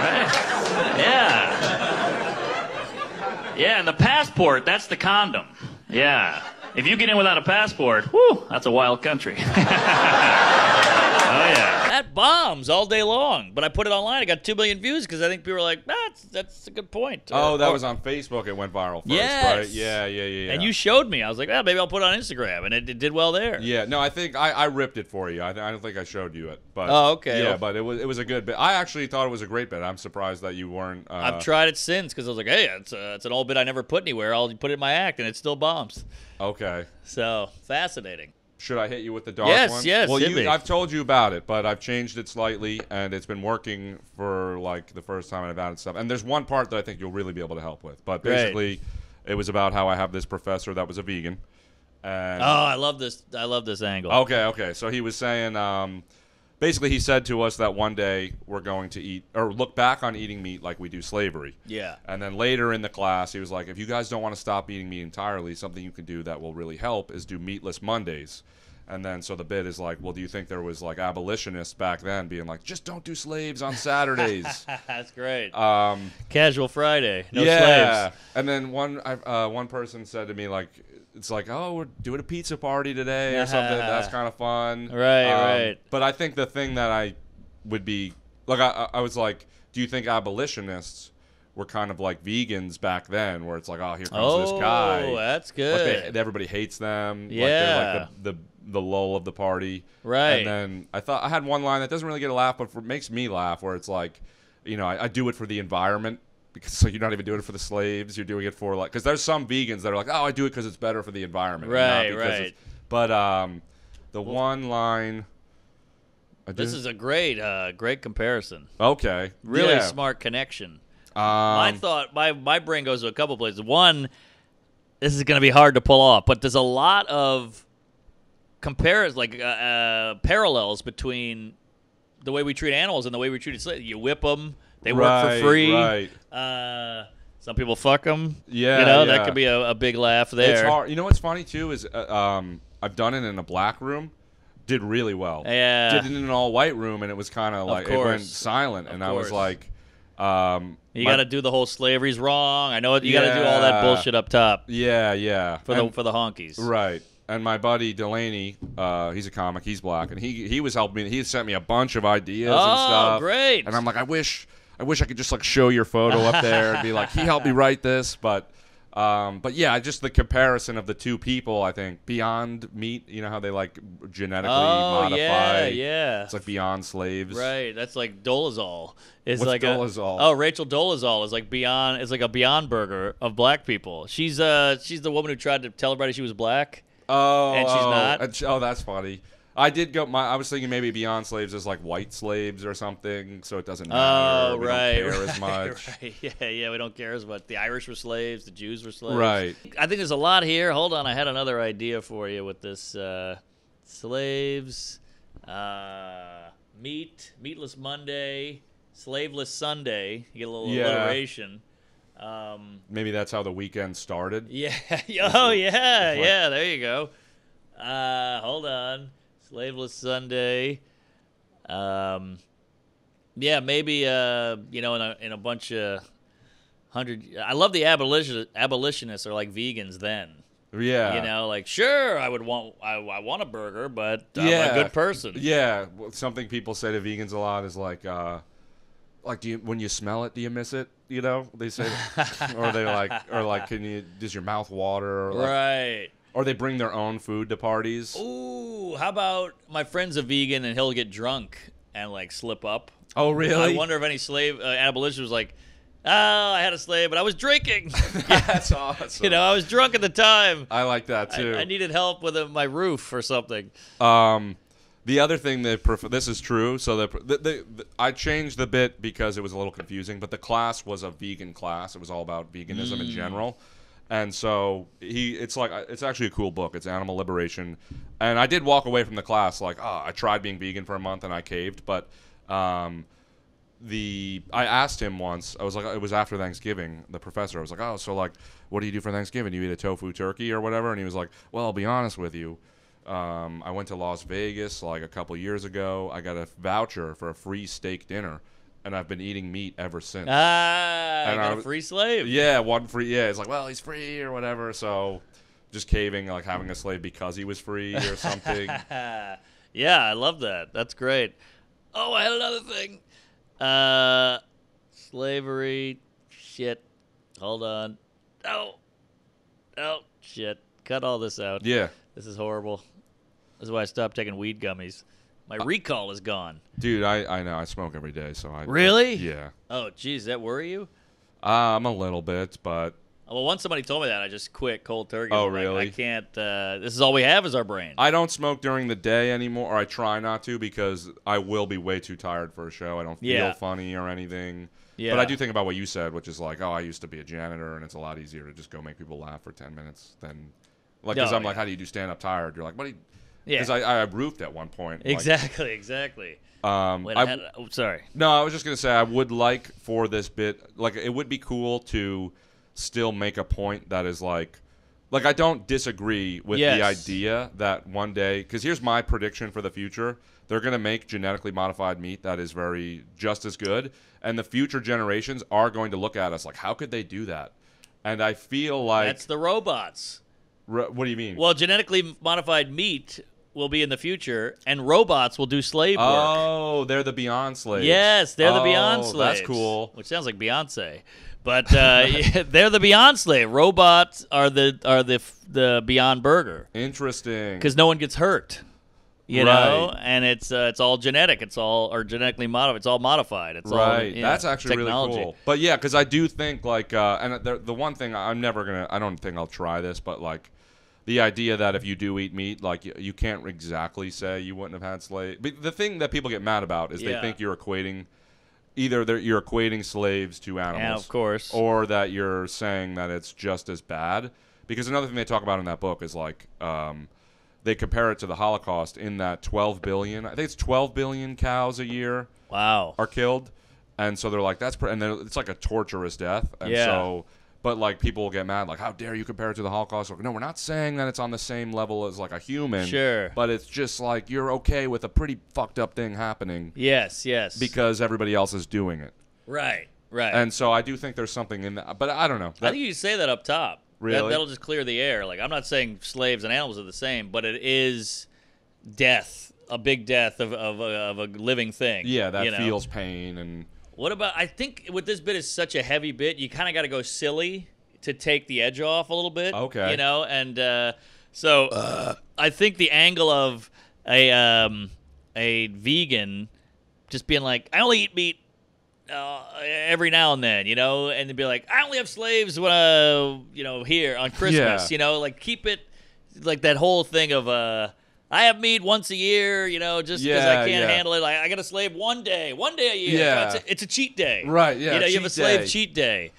Right? Yeah. Yeah, and the passport, that's the condom. Yeah. If you get in without a passport, whew, that's a wild country. oh, yeah. That bombs all day long. But I put it online. I got two million views because I think people were like, "That's that's a good point." Oh, that or- was on Facebook. It went viral first, Yes. right? Yeah, yeah, yeah, yeah. And you showed me. I was like, "Well, maybe I'll put it on Instagram," and it, it did well there. Yeah, no, I think I, I ripped it for you. I, I don't think I showed you it, but Oh, okay. Yeah, but it was it was a good bit. I actually thought it was a great bit. I'm surprised that you weren't. Uh, I've tried it since because I was like, "Hey, it's, uh, it's an old bit I never put anywhere. I'll put it in my act, and it still bombs." Okay, So fascinating. Should I hit you with the dark Yes, one? yes, Well, you. I've told you about it, but I've changed it slightly, and it's been working for like the first time I've added stuff. And there's one part that I think you'll really be able to help with. But Great. basically, it was about how I have this professor that was a vegan, and Oh, I love this. I love this angle. Okay, okay. So he was saying, um, basically, he said to us that one day we're going to eat or look back on eating meat like we do slavery. Yeah. And then later in the class, he was like, if you guys don't want to stop eating meat entirely, something you can do that will really help is do meatless Mondays. And then so the bit is like, well, do you think there was like abolitionists back then being like, just don't do slaves on Saturdays? That's great. um, Casual Friday. No yeah. slaves. And then one I- uh, one person said to me like, it's like, oh, we're doing a pizza party today or something. That's kind of fun. Right, Um, right. But I think the thing that I would be like, I, I- was like, do you think abolitionists were kind of like vegans back then, where it's like, oh, here comes Oh, this guy. Oh, that's Like good. they, everybody hates them. Like Yeah. they're like the, the the lull of the party. Right. And then I thought I had one line that doesn't really get a laugh, but for, makes me laugh, where it's like, you know, I, I do it for the environment. Because so you're not even doing it for the slaves, you're doing it for like because there's some vegans that are like, oh, I do it because it's better for the environment, Right, right. But um, the one line. This is a great, uh, great comparison. okay. Really yeah. smart connection. Um, my thought, my my brain goes to a couple places. One, this is going to be hard to pull off, but there's a lot of compares like uh, uh, parallels between the way we treat animals and the way we treat slaves. You whip them, they work for free. right. Uh, some people fuck them. Yeah, you know yeah. that could be a, a big laugh there. It's hard. You know what's funny too is uh, um, I've done it in a black room, did really well. Yeah. Did it in an all white room, and it was kind of like it went course. silent, and I was like, um, You got to do the whole slavery's wrong. I know it- you got to do all that bullshit up top Yeah, yeah. for the And- for the honkies. Right. And my buddy Delaney, uh, he's a comic. He's black, and he he was helping me. He sent me a bunch of ideas and Oh, stuff. great. And I'm like, I wish, I wish I could just like show your photo up there and be like, he helped me write this. But, um, but yeah, just the comparison of the two people. I think Beyond Meat. You know how they like genetically Oh modify. yeah, yeah. It's like Beyond Slaves. Right, that's like Dolezal. It's What's like Dolezal? A, oh, Rachel Dolezal is like beyond. It's like a Beyond Burger of black people. She's uh she's the woman who tried to tell everybody she was black. Oh, And she's oh, not? oh, that's funny. I did go. My I was thinking maybe Beyond Slaves is like white slaves or something, so it doesn't matter. Oh, right. we right, don't care right, as much. right. Yeah, yeah, we don't care as much. The Irish were slaves. The Jews were slaves. Right. I think there's a lot here. Hold on, I had another idea for you with this uh, slaves, uh, meat, meatless Monday, slaveless Sunday. You get a little Yeah. alliteration. Um, Maybe that's how the weekend started. Yeah. Oh, yeah. like- Yeah. There you go. Uh, hold on. Slaveless Sunday. Um, yeah, maybe. Uh, you know, in a in a bunch of hundred. I love the abolition abolitionists are like vegans then. Yeah. You know, like sure, I would want I, I want a burger, but I'm Yeah. a good person. Yeah. Something people say to vegans a lot is like, uh, like, do you when you smell it, do you miss it? You know, they say, or they like, or like, can you? Does your mouth water? Or, like, Right. Or they bring their own food to parties. Ooh, how about my friend's a vegan and he'll get drunk and like slip up. Oh, really? I wonder if any slave uh, abolition was like, oh, I had a slave, but I was drinking. That's awesome. you know, I was drunk at the time. I like that too. I needed help with uh, my roof or something. Um, the other thing that prof- this is true. So the, the, the, the I changed the bit because it was a little confusing. But the class was a vegan class. It was all about veganism in general. And so he, it's like it's actually a cool book. It's Animal Liberation, and I did walk away from the class like, oh, I tried being vegan for a month and I caved. But um, the I asked him once. I was like, it was after Thanksgiving. The professor, I was like, oh, so like, what do you do for Thanksgiving? You eat a tofu turkey or whatever? And he was like, well, I'll be honest with you. Um, I went to Las Vegas like a couple years ago. I got a voucher for a free steak dinner, and I've been eating meat ever since. Ah, And I was- free slave. yeah, one free. Yeah, it's like, well, he's free or whatever. So, just caving, like having a slave because he was free or something. yeah, I love that. That's great. Oh, I had another thing. Uh, slavery. Shit. Hold on. Oh. Oh, shit. Cut all this out. Yeah, This is horrible. This is why I stopped taking weed gummies. My Uh, recall is gone. dude, I, I know I smoke every day, so I Really? yeah. Oh, geez, that worry you? Uh, I'm a little bit, but Well, once somebody told me that, I just quit cold turkey. Oh, I'm like, really? I can't. Uh, this is all we have is our brain. I don't smoke during the day anymore, or I try not to because I will be way too tired for a show. I don't feel Yeah. funny or anything. yeah. But I do think about what you said, which is like, oh, I used to be a janitor, and it's a lot easier to just go make people laugh for ten minutes than, like, because I'm like, how do you do stand up tired? You're like, what? do you Yeah. Because I, I roofed at one point. like, exactly. Exactly. um, I- had, oh, sorry. no, I was just gonna say I would like for this bit, like, it would be cool to still make a point that is like, like I don't disagree with the idea that one day, because here's my prediction for the future: they're gonna make genetically modified meat that is very just as good, and the future generations are going to look at us like, how could they do that? And I feel like, That's the robots. what do you mean? Well, genetically modified meat will be in the future, and robots will do slave work. oh, they're the Beyond slaves. Yes, they're the Oh, Beyond slaves. That's cool. Which sounds like Beyonce, but uh, yeah, they're the Beyond slave. Robots are the are the the Beyond Burger Interesting. because no one gets hurt. You know, and it's uh, it's all genetic. It's all or genetically modified. It's all modified. It's all right you that's know, actually technology. really cool but yeah because i do think like uh and the, the one thing i'm never gonna i don't think i'll try this but like the idea that if you do eat meat like you, you can't exactly say you wouldn't have had slave but the thing that people get mad about is they think you're equating either you're equating slaves to animals Yeah, of course. or that you're saying that it's just as bad because another thing they talk about in that book is like um, they compare it to the holocaust in that 12 billion i think it's 12 billion cows a year Wow. are killed, and so they're like, "That's," pr-, and then it's like a torturous death, and Yeah. so, but like people will get mad, like, "How dare you compare it to the Holocaust?" Like, no, we're not saying that it's on the same level as like a human, Sure. but it's just like you're okay with a pretty fucked up thing happening Yes. Yes. because everybody else is doing it, right. Right. and so I do think there's something in that, but I don't know. I That- think you say that up top. That, Really? that'll just clear the air. Like I'm not saying slaves and animals are the same, but it is death, a big death of of, a- of a living thing. yeah, that you know? feels pain and What about? I think with this bit is such a heavy bit, you kind of got to go silly to take the edge off a little bit. Okay. You know, and uh, so I think the angle of a um, a vegan just being like, I only eat meat uh, every now and then, you know, and to be like, I only have slaves when, uh, you know, here on Christmas, Yeah. you know, like keep it like that whole thing of, uh, I have meat once a year, you know, just because Yeah, I can't yeah. handle it. Like I got a slave one day, one day a year. Yeah. it's, a, it's a cheat day, Right, yeah, You know, you have a slave day. cheat day.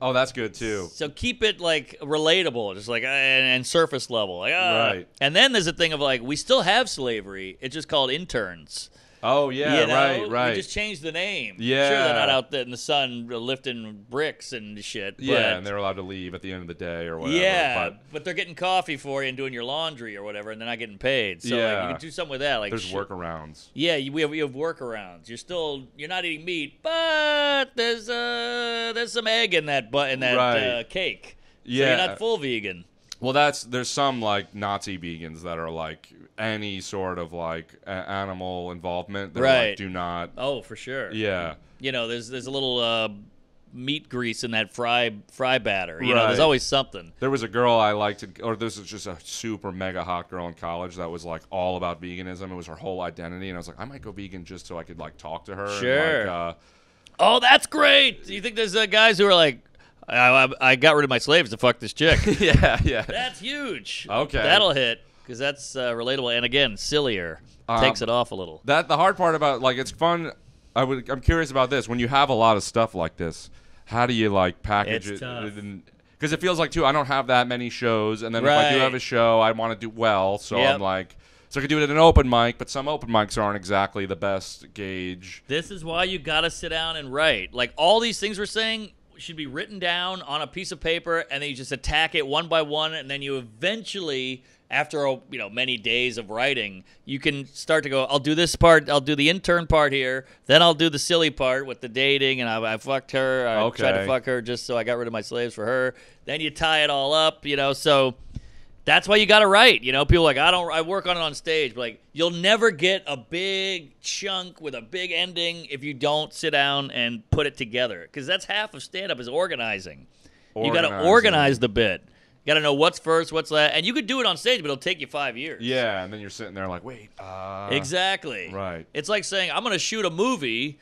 oh, that's good too. So keep it like relatable, just like uh, and, and surface level, like ah. Right. And then there's a thing of like we still have slavery. It's just called interns. Oh yeah, you know? right, right. We just changed the name. Yeah. Sure, they're not out there in the sun lifting bricks and shit. yeah, and they're allowed to leave at the end of the day or whatever. yeah, but but, they're getting coffee for you and doing your laundry or whatever, and they're not getting paid. So like, Yeah. you can do something with that. Like there's shit. workarounds. Yeah, you, we have, we have workarounds. You're still you're not eating meat, but there's uh there's some egg in that but in that Right. uh, cake. So Yeah. you're not full vegan. Well, that's there's some like Nazi vegans that are like any sort of like a- animal involvement. They're Right. like, do not. Oh, for sure. Yeah, You know, there's there's a little uh, meat grease in that fry fry batter. You know, there's always something. there was a girl I liked, or this was just a super mega hot girl in college that was like all about veganism. It was her whole identity, and I was like, I might go vegan just so I could like talk to her. and, Sure. like, uh, Oh, that's great. Do you think there's uh, guys who are like, I, I, I got rid of my slaves to fuck this chick. yeah, yeah. that's huge. Okay. That'll hit because that's uh, relatable and again sillier. Um, Takes it off a little. That the hard part about like it's fun. I would. I'm curious about this. When you have a lot of stuff like this, how do you like package It's it? tough. Because it feels like too. I don't have that many shows, and then if I do have a show, I want to do well. So Yep. I'm like, so I could do it at an open mic, but some open mics aren't exactly the best gauge. This is why you got to sit down and write. Like all these things we're saying should be written down on a piece of paper, and then you just attack it one by one, and then you eventually, after oh, you know many days of writing, you can start to go. I'll do this part. I'll do the intern part here. Then I'll do the silly part with the dating, and I, I fucked her. I tried to fuck her just so I got rid of my slaves for her. Then you tie it all up, you know. So That's why you got to write. You know, people are like I don't. I work on it on stage, but like you'll never get a big chunk with a big ending if you don't sit down and put it together. Because that's half of stand up is organizing. organizing. You got to organize the bit. Got to know what's first, what's last, and you could do it on stage, but it'll take you five years. Yeah, and then you're sitting there like, wait, uh, Exactly. Right. It's like saying I'm going to shoot a movie,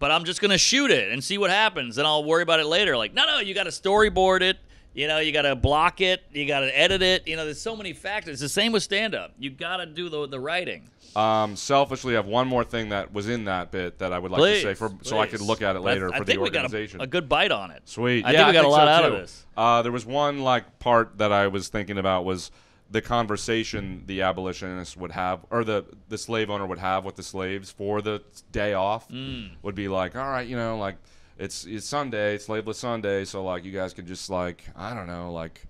but I'm just going to shoot it and see what happens. and I'll worry about it later. Like, no, no, you got to storyboard it. You know, you got to block it. You got to edit it. You know, there's so many factors. It's the same with stand up. You got to do the the writing. Um, selfishly, I have one more thing that was in that bit that I would like Please, to say for so I could look at it later I for think the we got organization. a, a good bite on it. Sweet. I yeah, think we got a lot so, out too. of this. Uh, there was one like part that I was thinking about was the conversation the abolitionists would have, or the the slave owner would have with the slaves for the day off. Mm. Would be like, all right, you know, like it's it's Sunday, it's slaveless Sunday, so like you guys could just like I don't know, like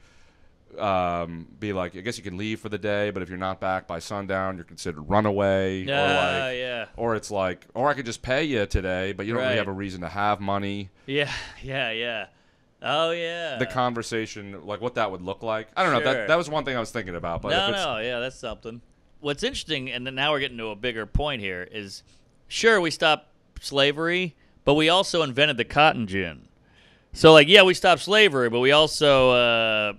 um, be like, I guess you can leave for the day, but if you're not back by sundown, you're considered runaway. Yeah, or like, yeah. Or it's like, or I could just pay you today, but you don't really have a reason to have money. Yeah, yeah, yeah. Oh yeah. The conversation, like what that would look like. I don't know. That that was one thing I was thinking about. But no, no, yeah, that's something. What's interesting, and then now we're getting to a bigger point here, is sure we stopped slavery, but we also invented the cotton gin. So like, yeah, we stopped slavery, but we also uh,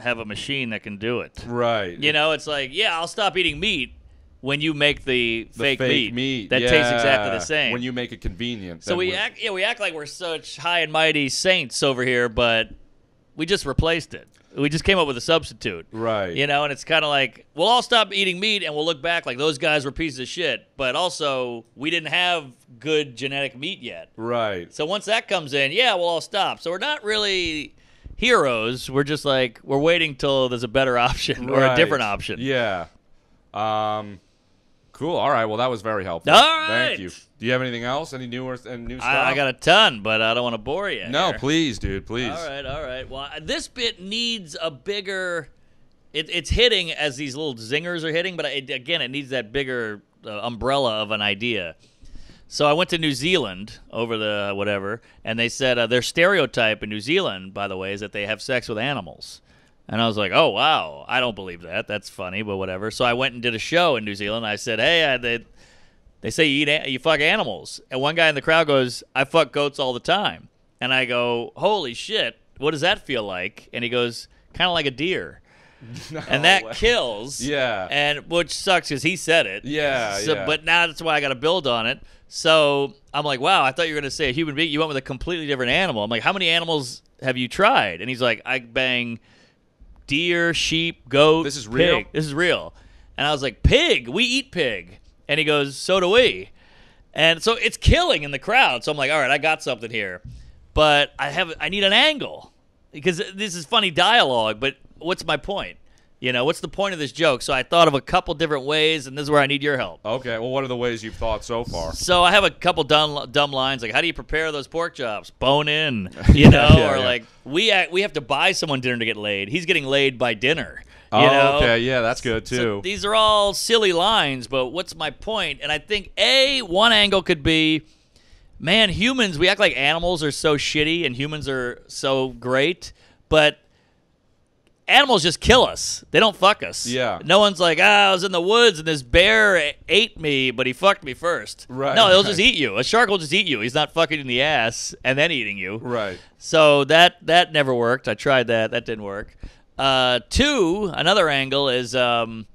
have a machine that can do it. right, You know, it's like, yeah, I'll stop eating meat when you make the, the fake, fake, meat, that tastes exactly the same. when you make it convenient. so we act, yeah, we act like we're such high and mighty saints over here, but we just replaced it. We just came up with a substitute. right. You know, and it's kind of like we'll all stop eating meat and we'll look back like those guys were pieces of shit. But also, we didn't have good genetic meat yet. right. So once that comes in, yeah, we'll all stop. So we're not really heroes. We're just like we're waiting till there's a better option or a different option. Yeah. Um. Cool. All right. Well, that was very helpful. All Thank you. Do you have anything else? Any newer and new stuff? I, I got a ton, but I don't want to bore you. No, here. please, dude. Please. All right, all right. Well, this bit needs a bigger. It, it's hitting as these little zingers are hitting, but it, again, it needs that bigger uh, umbrella of an idea. So I went to New Zealand over the whatever, and they said uh, their stereotype in New Zealand, by the way, is that they have sex with animals. And I was like, oh wow, I don't believe that. That's funny, but whatever. So I went and did a show in New Zealand. I said, hey, I, they, they say you eat a- you fuck animals, and one guy in the crowd goes, I fuck goats all the time, and I go, holy shit, what does that feel like? And he goes, kind of like a deer, and that way. kills. Yeah. and which sucks because he said it. Yeah, So, yeah. But now that's why I got to build on it. So I'm like, wow, I thought you were gonna say a human being. You went with a completely different animal. I'm like, how many animals have you tried? And he's like, I bang deer, sheep, goat. This is real? pig. This is real. And I was like, pig. We eat pig. And he goes, so do we. And so it's killing in the crowd. So I'm like, all right, I got something here, but I have I need an angle because this is funny dialogue. But what's my point? You know, what's the point of this joke? So I thought of a couple different ways, and this is where I need your help. Okay. Well, what are the ways you've thought so far? So I have a couple dumb, dumb lines like, "How do you prepare those pork chops? Bone in, you know, Yeah, or yeah. like we we have to buy someone dinner to get laid. He's getting laid by dinner. You oh, know? okay. Yeah, that's good So too. these are all silly lines, but what's my point? And I think a one angle could be, man, humans we act like animals are so shitty and humans are so great, but animals just kill us. They don't fuck us. Yeah. No one's like, ah, I was in the woods and this bear ate me, but he fucked me first. Right, No, he'll right. just eat you. A shark will just eat you. He's not fucking in the ass and then eating you. right. So that that never worked. I tried that. That didn't work. Uh, two, another angle is um,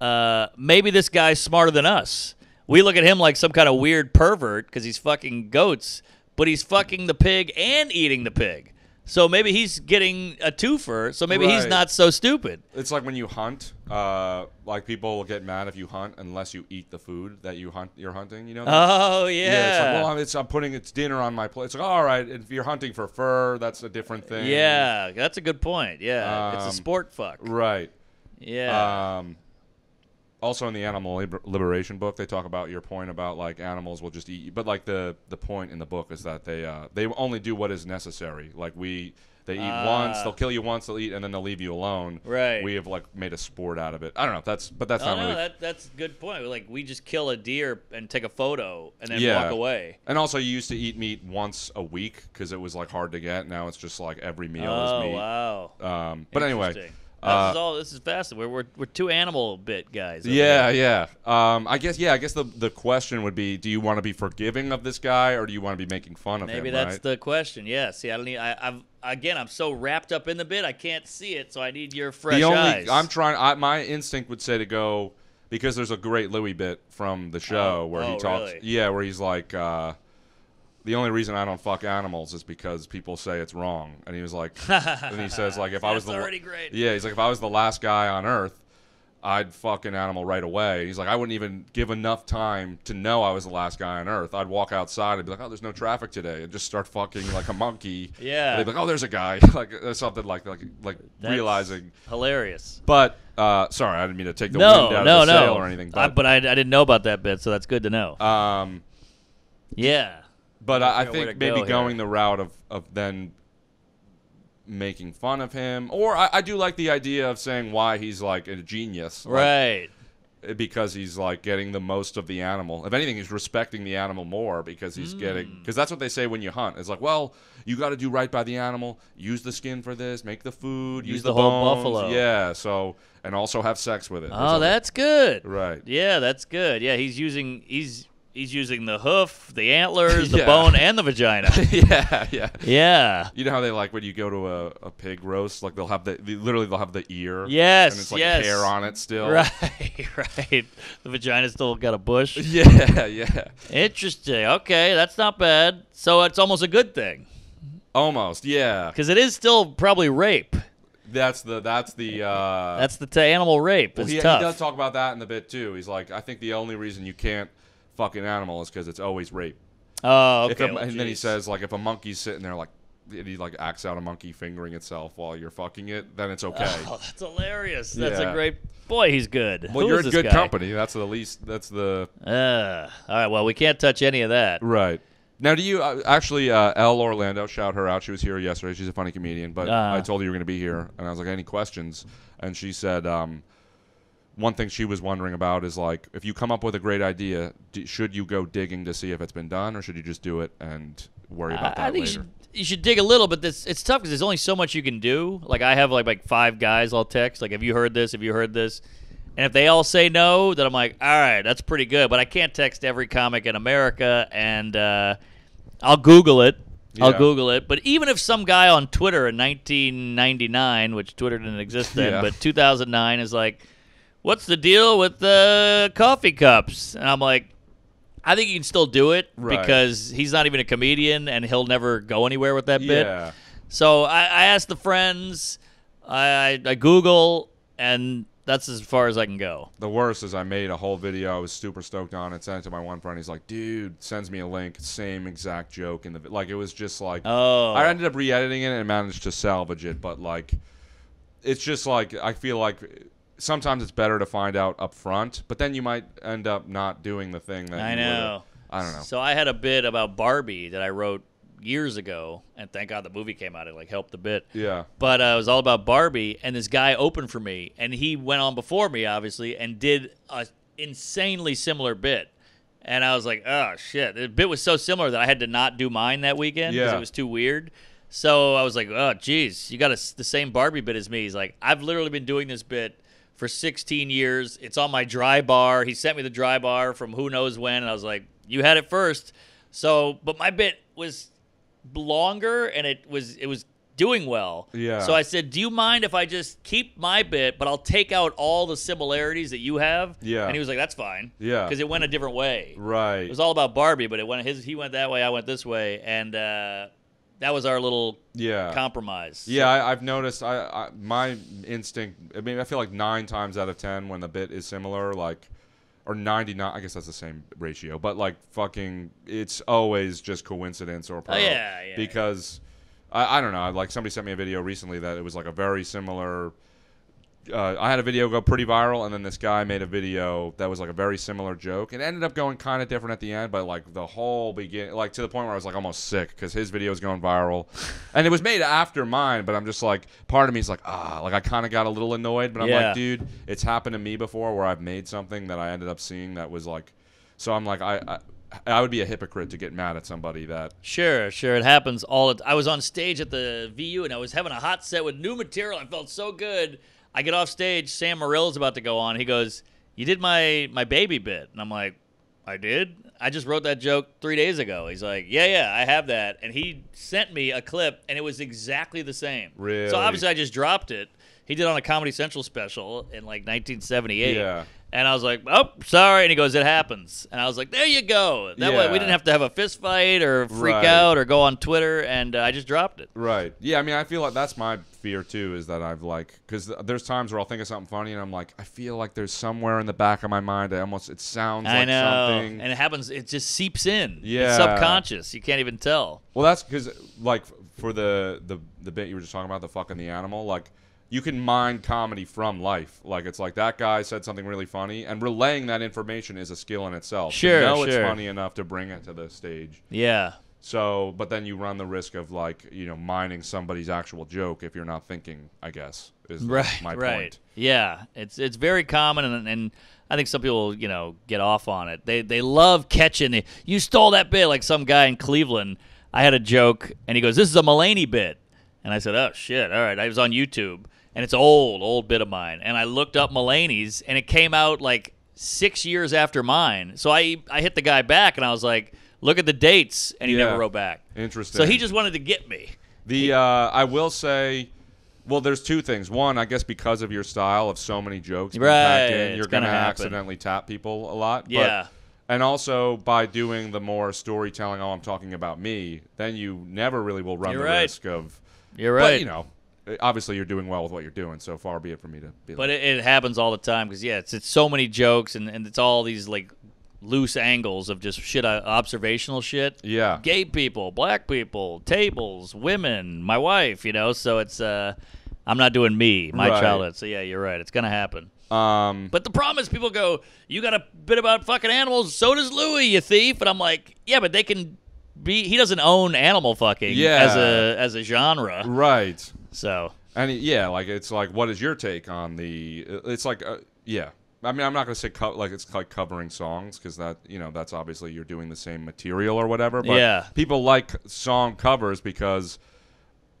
uh, maybe this guy's smarter than us. We look at him like some kind of weird pervert because he's fucking goats, but he's fucking the pig and eating the pig. So maybe he's getting a twofer. So maybe he's Right. not so stupid. It's like when you hunt. Uh, like people will get mad if you hunt unless you eat the food that you hunt. You're hunting. You know. that? Oh yeah. Yeah, it's like, well, I'm, it's, I'm putting it's dinner on my plate. It's like, all right, if you're hunting for fur, that's a different thing. Yeah, that's a good point. Yeah, it's Um, a sport fuck. Right. Yeah. Um, also in the animal liber- liberation book, they talk about your point about like animals will just eat you, but like the the point in the book is that they uh, they only do what is necessary. Like we, they eat once, Ah. they'll kill you once, they'll eat, and then they'll leave you alone. Right. We have like made a sport out of it. I don't know. That's but that's Oh not no, really. that that's a good point. Like we just kill a deer and take a photo and then Yeah. walk away. and also, you used to eat meat once a week because it was like hard to get. Now it's just like every meal Oh is meat. Oh wow. Um, but anyway, Interesting. this is all. This is fascinating. We're, we're we're two animal bit guys. Yeah, here. yeah. Um, I guess, yeah. I guess the the question would be: Do you want to be forgiving of this guy, or do you want to be making fun of him? Maybe that's right? the question. Yeah. See, I don't need. I, I've again. I'm so wrapped up in the bit, I can't see it. So I need your fresh the only. eyes. I'm trying. I, my instinct would say to go because there's a great Louis bit from the show Oh, where oh, he talks. really? Yeah, where he's like. Uh, the only reason I don't fuck animals is because people say it's wrong, and he was like, and he says like if I was the already great. yeah, he's like if I was the last guy on Earth, I'd fuck an animal right away. He's like I wouldn't even give enough time to know I was the last guy on Earth. I'd walk outside and be like, oh, there's no traffic today, and just start fucking like a monkey. Yeah. and they'd be like, oh, there's a guy, like something like like like That's realizing. hilarious. But uh, sorry, I didn't mean to take the No, wind out no, of the no. sail or anything. I, But but I, I didn't know about that bit, so that's good to know. um, yeah. But I, I figure out where think maybe go going the route of, of then making fun of him, or I, I do like the idea of saying why he's like a genius, like, Right. because he's like getting the most of the animal. If anything, he's respecting the animal more because he's hmm. getting because that's what they say when you hunt. It's like, well, you got to do right by the animal. Use the skin for this. Make the food. Use Use, the whole bones, buffalo. Yeah. So and also have sex with it. Oh, that's good. right. Yeah, that's good. Yeah, he's using he's he's using the hoof, the antlers, the Yeah. bone, and the vagina. yeah. Yeah. yeah. You know how they like when you go to a, a pig roast, like they'll have the they, literally they'll have the ear. Yes, And it's like yes. hair on it still. Right, right. The vagina still got a bush. Yeah, yeah. Interesting. Okay, that's not bad. So it's almost a good thing Almost. Yeah. because it is still probably rape. That's the that's the uh That's the t- animal rape. well, It's he, he does talk about that in the bit too. He's like, I think the only reason you can't fuck an animal is because it's always rape. oh, okay. a- well, and then he says like if a monkey's sitting there like and he like acts out a monkey fingering itself while you're fucking it, then it's okay. Oh, that's hilarious. That's a great boy. He's good. well, Who you're in good guy? company. That's the least. That's the Uh, all right. Well, we can't touch any of that. Right. Now, do you uh, actually, uh, Elle Orlando, shout her out. She was here yesterday. She's a funny comedian, but Ah. I told her you were going to be here, and I was like, any questions? And she said, um, one thing she was wondering about is like, if you come up with a great idea, d- should you go digging to see if it's been done, or should you just do it and worry about that I think you later? should, you should dig a little, but this it's tough because there's only so much you can do. Like I have like like five guys I'll text like, have you heard this? Have you heard this? And if they all say no, then I'm like, all right, that's pretty good. But I can't text every comic in America, and uh, I'll Google it. I'll Google it. But even if some guy on Twitter in 1999, which Twitter didn't exist then, Yeah. but 2009 is like, what's the deal with the coffee cups? And I'm like, I think you can still do it Right. because he's not even a comedian and he'll never go anywhere with that bit. Yeah. So I, I asked the friends, I, I, I Google, and that's as far as I can go. The worst is I made a whole video. I was super stoked on it. Sent it to my one friend. He's like, "Dude, sends me a link. Same exact joke in the vi-" like. It was just like Oh. I ended up re-editing it and managed to salvage it, but like, it's just like I feel like sometimes it's better to find out up front, but then you might end up not doing the thing that I you know. I don't know. So I had a bit about Barbie that I wrote years ago, and thank God the movie came out. It like helped a bit. yeah, But uh, it was all about Barbie, and this guy opened for me, and he went on before me, obviously, and did a insanely similar bit. And I was like, oh shit, the bit was so similar that I had to not do mine that weekend because Yeah. it was too weird. So I was like, oh geez, you got a, the same Barbie bit as me. He's like, I've literally been doing this bit for 16 years. It's on my dry bar. He sent me the dry bar from who knows when, and I was like, you had it first. So, but my bit was longer and it was it was doing well. Yeah. So I said, "Do you mind if I just keep my bit, but I'll take out all the similarities that you have?" Yeah. And he was like, "That's fine." Yeah. Because it went a different way. right. It was all about Barbie, but it went his. He went that way. I went this way, and uh, that was our little yeah. compromise. Yeah, I, I've noticed. I, I my instinct. I mean, I feel like nine times out of ten, when the bit is similar, like, or ninety nine. I guess that's the same ratio, but like, fucking, it's always just coincidence or. Pro Oh, yeah, yeah. Because, I, I don't know. Like somebody sent me a video recently that it was like a very similar. Uh, I had a video go pretty viral, and then this guy made a video that was like a very similar joke. It ended up going kind of different at the end, but like the whole begin, like to the point where I was like almost sick because his video was going viral, and it was made after mine. But I'm just like, part of me is like, ah, like I kind of got a little annoyed, but I'm Yeah. like, dude, it's happened to me before where I've made something that I ended up seeing that was like, so I'm like, I. I I would be a hypocrite to get mad at somebody that Sure, sure. It happens all. The I was on stage at the VU and I was having a hot set with new material. I felt so good. I get off stage. Sam Morril's about to go on. He goes, "You did my my baby bit," and I'm like, "I did." I just wrote that joke three days ago. He's like, "Yeah, yeah, I have that," and he sent me a clip, and it was exactly the same. Really? So obviously, I just dropped it. He did on a Comedy Central special in like 1978. Yeah. And I was like, "Oh, sorry." And he goes, "It happens." And I was like, "There you go." That way, we didn't have to have a fist fight or freak Right. out or go on Twitter. And uh, I just dropped it. Right. Yeah. I mean, I feel like that's my fear too. Is that I've like because there's times where I'll think of something funny and I'm like, I feel like there's somewhere in the back of my mind. I almost it sounds I like know, something. and it happens. It just seeps in. Yeah. it's subconscious. You can't even tell. Well, that's because like for the the the bit you were just talking about, the fucking the animal, like. You can mine comedy from life. Like it's like that guy said something really funny, and relaying that information is a skill in itself. Sure, to know it's funny enough to bring it to the stage. Yeah, So, but then you run the risk of like you know mining somebody's actual joke if you're not thinking. I guess is the- right, my right. point. Yeah, it's it's very common, and, and I think some people you know get off on it. They they love catching it. You stole that bit, like some guy in Cleveland. I had a joke, and he goes, "This is a Mulaney bit," and I said, "Oh shit, all right." I was on YouTube, and it's old old bit of mine, and I looked up Mulaney's, and it came out like six years after mine. So I I hit the guy back, and I was like, "Look at the dates," and he Yeah. never wrote back. Interesting. So he just wanted to get me. The uh, I will say, well, there's two things. One, I guess because of your style of so many jokes packed Right, in, you're gonna gonna accidentally tap people a lot. But- Yeah. and also by doing the more storytelling, oh, I'm talking about me, then you never really will run You're the right. risk of. You're But right. you know, obviously you're doing well with what you're doing. So far be it for me to be. But like, it, it happens all the time because yeah, it's it's so many jokes and, and it's all these like loose angles of just shit, uh, observational shit. yeah. Gay people, black people, tables, women, my wife. You know, so it's uh, I'm not doing me, my Right. childhood. So yeah, you're right. It's gonna happen. Um. But the problem is, people go, "You got a bit about fucking animals? So does Louis, you thief." And I'm like, "Yeah, but they can be. He doesn't own animal fucking Yeah. as a as a genre. Right. So And yeah, like it's like, what is your take on the? It's like, uh, yeah. I mean, I'm not gonna say co- like it's like covering songs because that you know that's obviously you're doing the same material or whatever. But Yeah. people like song covers because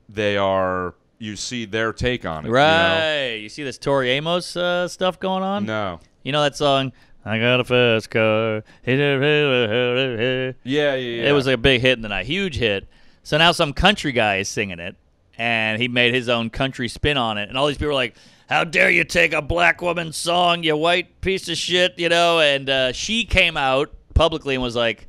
they are you see their take on it. you know? right, you, see this Tori Amos uh, stuff going on? No. You know that song? I got a fast car. Yeah, yeah, yeah. It was a big hit in the night, huge hit. So now some country guy is singing it, and he made his own country spin on it. And all these people are like, "How dare you take a black woman's song, you white piece of shit?" You know. And uh, she came out publicly and was like,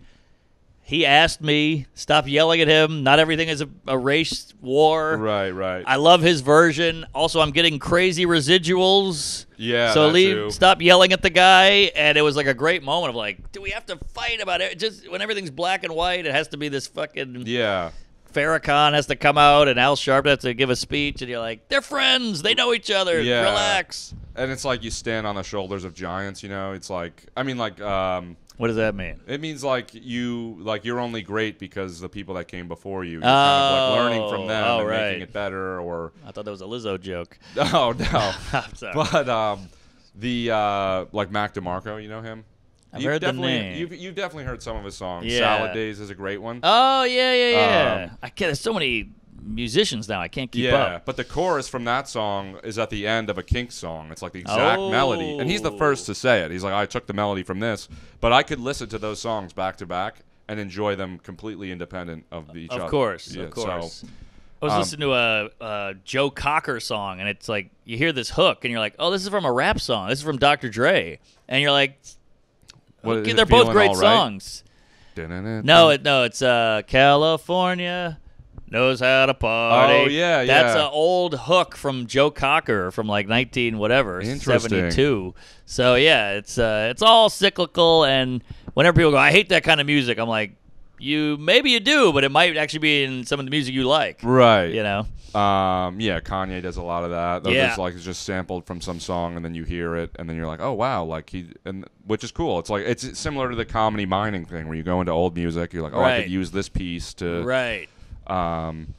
"He asked me, stop yelling at him. Not everything is a, a race war." right, right. I love his version. Also, I'm getting crazy residuals. Yeah, So leave, stop yelling at the guy, and it was like a great moment of like, do we have to fight about it? Just when everything's black and white, it has to be this fucking. yeah. Farrakhan has to come out, and Al Sharpton has to give a speech, and you're like, they're friends. They know each other. Yeah. Relax. And it's like you stand on the shoulders of giants. You know, it's like I mean, like um, What does that mean? It means like you like you're only great because the people that came before you. You're kind of like learning from them Oh, and right. making it better or I thought that was a Lizzo joke. Oh no. I'm sorry. but um the uh like Mac DeMarco, you know him? I've You've heard the definitely name. you've you've definitely heard some of his songs. Yeah. Salad Days is a great one. oh yeah, yeah, yeah. Um, I can't. There's so many musicians now. I can't keep yeah, up. but the chorus from that song is at the end of a Kinks song. It's like the exact melody, and he's the Oh. first to say it. He's like, "I took the melody from this," but I could listen to those songs back to back and enjoy them completely independent of each other. Of course, Yeah, of so- course. I was um, listening to a, a Joe Cocker song, and it's like you hear this hook, and you're like, "Oh, this is from a rap song. This is from Dr. Dre," and you're like, What, "Okay, they're both great Right? songs." Dun-dun-dun-dun. No, it, no, it's uh, California knows how to party. Oh, yeah, That's yeah. an old hook from Joe Cocker from like 19 whatever, 72. So yeah, it's uh, it's all cyclical, and whenever people go, "I hate that kind of music," I'm like, "You maybe you do, but it might actually be in some of the music you like." right. You know. Um, yeah, Kanye does a lot of that. Yeah. It's like it's just sampled from some song, and then you hear it, and then you're like, oh wow, like he, and which is cool. It's like it's similar to the comedy mining thing, where you go into old music, you're like, oh, I could use this piece to. Right. Um,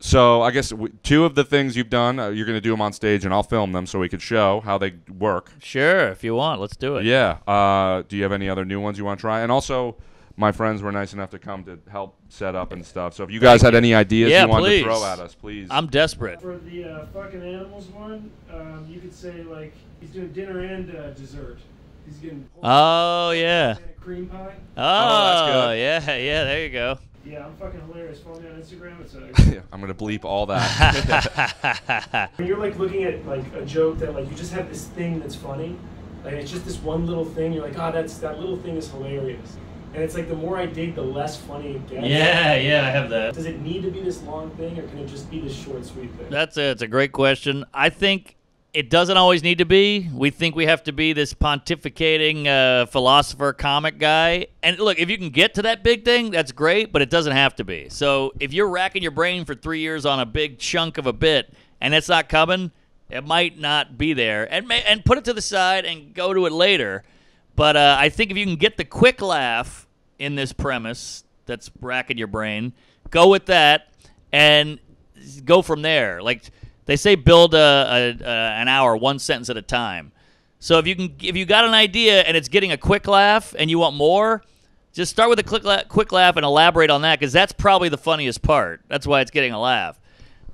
so I guess w- two of the things you've done, uh, you're going to do them on stage, and I'll film them so we could show how they work. Sure, if you want, let's do it. Yeah. Uh, do you have any other new ones you want to try? And also, my friends were nice enough to come to help set up and stuff. So if you guys had any ideas Yeah, you wanted please. to throw at us, please. I'm desperate. For the uh, fucking animals one, um, you could say like he's doing dinner and uh, dessert. He's getting Oh yeah. cream pie. Oh, good. yeah, yeah. There you go. Yeah, I'm fucking hilarious. Follow me on Instagram. It's a, Yeah, I'm gonna bleep all that. when you're like looking at like a joke that like you just have this thing that's funny, like it's just this one little thing. You're like, oh, that's that little thing is hilarious. And it's like the more I dig, the less funny it gets. yeah, yeah. I have that. Does it need to be this long thing, or can it just be this short, sweet thing? That's a, it's a great question. I think it doesn't always need to be. We think we have to be this pontificating uh, philosopher, comic guy. And look, if you can get to that big thing, that's great, but it doesn't have to be. So if you're racking your brain for three years on a big chunk of a bit and it's not coming, it might not be there. And may, and put it to the side and go to it later. But uh, I think if you can get the quick laugh in this premise that's racking your brain, go with that and go from there. Like they say, build a, a, a an hour one sentence at a time. So if you can, if you got an idea and it's getting a quick laugh and you want more, just start with a quick la- quick laugh and elaborate on that because that's probably the funniest part. That's why it's getting a laugh.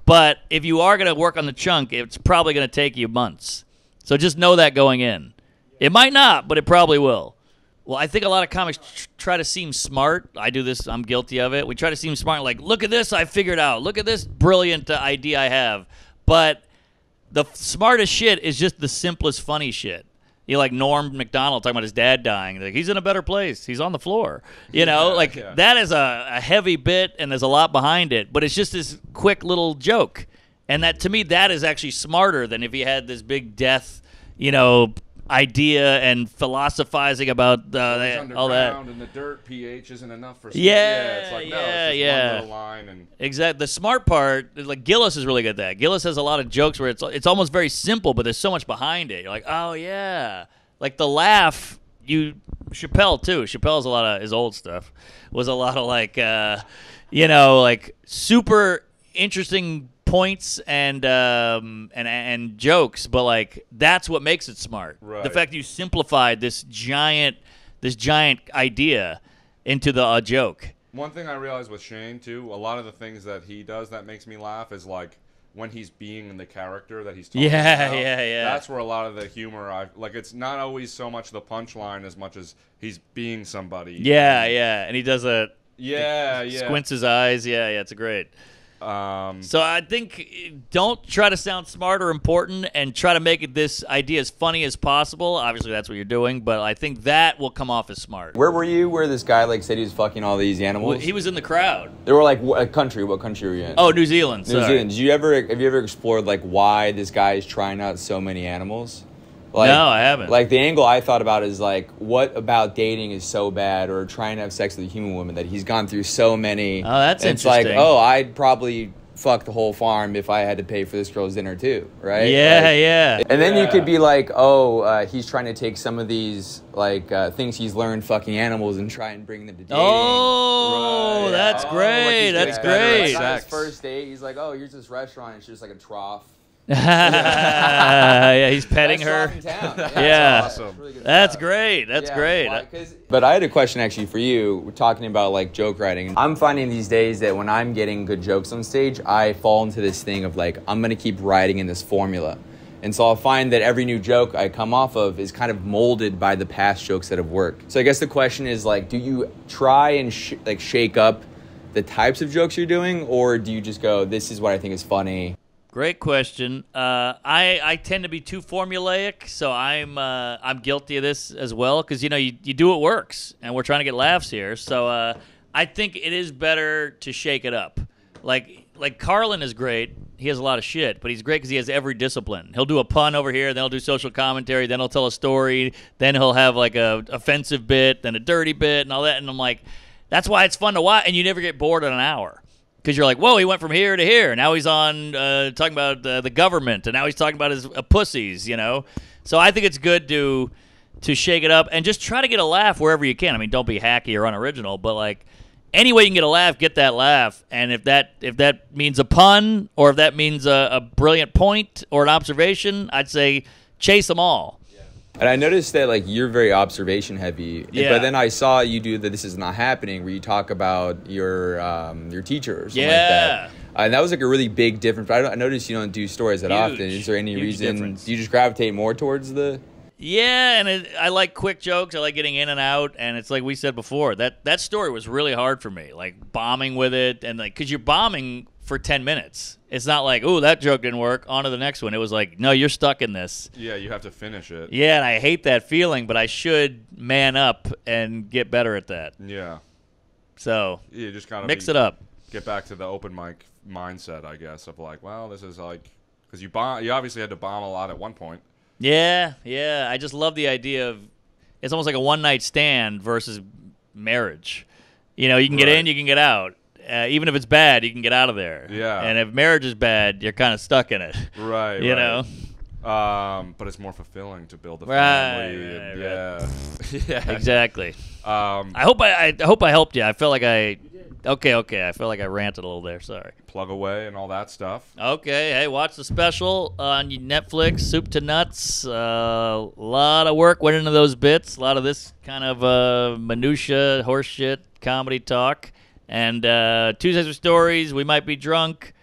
But if you are going to work on the chunk, it's probably going to take you months. So just know that going in. It might not, but it probably will. Well, I think a lot of comics tr- try to seem smart. I do this. I'm guilty of it. We try to seem smart, like, look at this, I figured out. Look at this brilliant uh, idea I have. But the smartest shit is just the simplest funny shit. You know, like Norm Macdonald talking about his dad dying. Like he's in a better place. He's on the floor. You know, Yeah, like yeah. that is a, a heavy bit and there's a lot behind it. But it's just this quick little joke. And that to me, that is actually smarter than if he had this big death, you know, idea and philosophizing about uh, all that. and the dirt pH isn't enough for. Yeah, it's like no, yeah, yeah. Line and Exactly. The smart part, like Gillis is really good at that. Gillis has a lot of jokes where it's it's almost very simple, but there's so much behind it. You're like, oh yeah, like the laugh. You Chappelle too. Chappelle's a lot of his old stuff was a lot of like, uh, you know, like super interesting points and um, and and jokes, but like that's what makes it smart. Right. The fact you simplified this giant this giant idea into the uh, joke. One thing I realized with Shane too, a lot of the things that he does that makes me laugh is like when he's being the character that he's talking Yeah, about. yeah, yeah. That's where a lot of the humor I like. It's not always so much the punchline as much as he's being somebody. Yeah, yeah, and he does a yeah, yeah. squints his eyes. Yeah, yeah, it's great. Um, So I think eh, don't try to sound smart or important, and try to make it this idea as funny as possible. Obviously, that's what you're doing, but I think that will come off as smart. Where were you? Where this guy like said he was fucking all these animals? He was in the crowd. They were like, what country? What country were you in? Oh, New Zealand. New sorry. Zealand. Did you ever have you ever explored like why this guy is trying out so many animals? Like, No, I haven't. Like the angle I thought about is like, what about dating is so bad, or trying to have sex with a human woman that he's gone through so many. Oh, that's and It's like, interesting. oh, I'd probably fuck the whole farm if I had to pay for this girl's dinner too, right? Yeah, Like- yeah. And then you could be like, oh, uh, he's trying to take some of these like uh, things he's learned fucking animals and try and bring them to dating. Oh, Right. that's Oh, great. he's that's getting better at great. sex. On his first date, he's like, "Oh, here's this restaurant. It's just like a trough." Yeah, he's petting her. town. Yeah. it's Awesome. really That's great. That's Yeah, great. why- But I had a question actually for you. We're talking about like joke writing. I'm finding these days that when I'm getting good jokes on stage, I fall into this thing of like I'm gonna keep writing in this formula. And so I'll find that every new joke I come off of is kind of molded by the past jokes that have worked. So I guess the question is like, do you try and sh- like shake up the types of jokes you're doing, or do you just go, "This is what I think is funny"? Great question. Uh, I I tend to be too formulaic, so I'm uh, I'm guilty of this as well because you know you, you do what works, and we're trying to get laughs here. So uh, I think it is better to shake it up. Like like Carlin is great. He has a lot of shit, but he's great because he has every discipline. He'll do a pun over here, then he'll do social commentary, then he'll tell a story, then he'll have like a offensive bit, then a dirty bit, and all that. And I'm like, that's why it's fun to watch, and you never get bored in an hour because you're like, whoa, he went from here to here. Now he's on uh, talking about uh, the government, and now he's talking about his uh, pussies. You know, so I think it's good to to shake it up and just try to get a laugh wherever you can. I mean, don't be hacky or unoriginal, but like any way you can get a laugh, get that laugh. And if that if that means a pun or if that means a, a brilliant point or an observation, I'd say chase them all. And I noticed that like you're very observation heavy. Yeah. But then I saw you do that. "This is not happening," where you talk about your um, your teacher or something like Yeah. that. Uh, and that was like a really big difference. But I, don't, I noticed you don't do stories that Huge. often. Is there any reason? difference. Do you just gravitate more towards the? Yeah, and it, I like quick jokes. I like getting in and out, and it's like we said before that that story was really hard for me, like bombing with it, and like because you're bombing for ten minutes. It's not like oh that joke didn't work. On to the next one. It was like no, you're stuck in this. Yeah, you have to finish it. Yeah, and I hate that feeling, but I should man up and get better at that. Yeah. So You just kind of mix it up. Get back to the open mic mindset, I guess, of like, well, this is like, because you bomb, you obviously had to bomb a lot at one point. Yeah, yeah. I just love the idea of it's almost like a one night stand versus marriage. You know, you can get Right. in, you can get out. Uh, even if it's bad, you can get out of there. Yeah. And if marriage is bad, you're kind of stuck in it. Right. You right. know. Um, but it's more fulfilling to build a family. right, and- right. yeah. yeah. Exactly. Um, I hope I, I hope I helped you. I felt like I. Okay, okay. I feel like I ranted a little there. Sorry. plug away and all that stuff. Okay, hey, watch the special on Netflix, Soup to Nuts. A uh, lot of work went into those bits. A lot of this kind of uh, minutia, horseshit, comedy talk. And uh, Tuesdays with Stories. We might be drunk.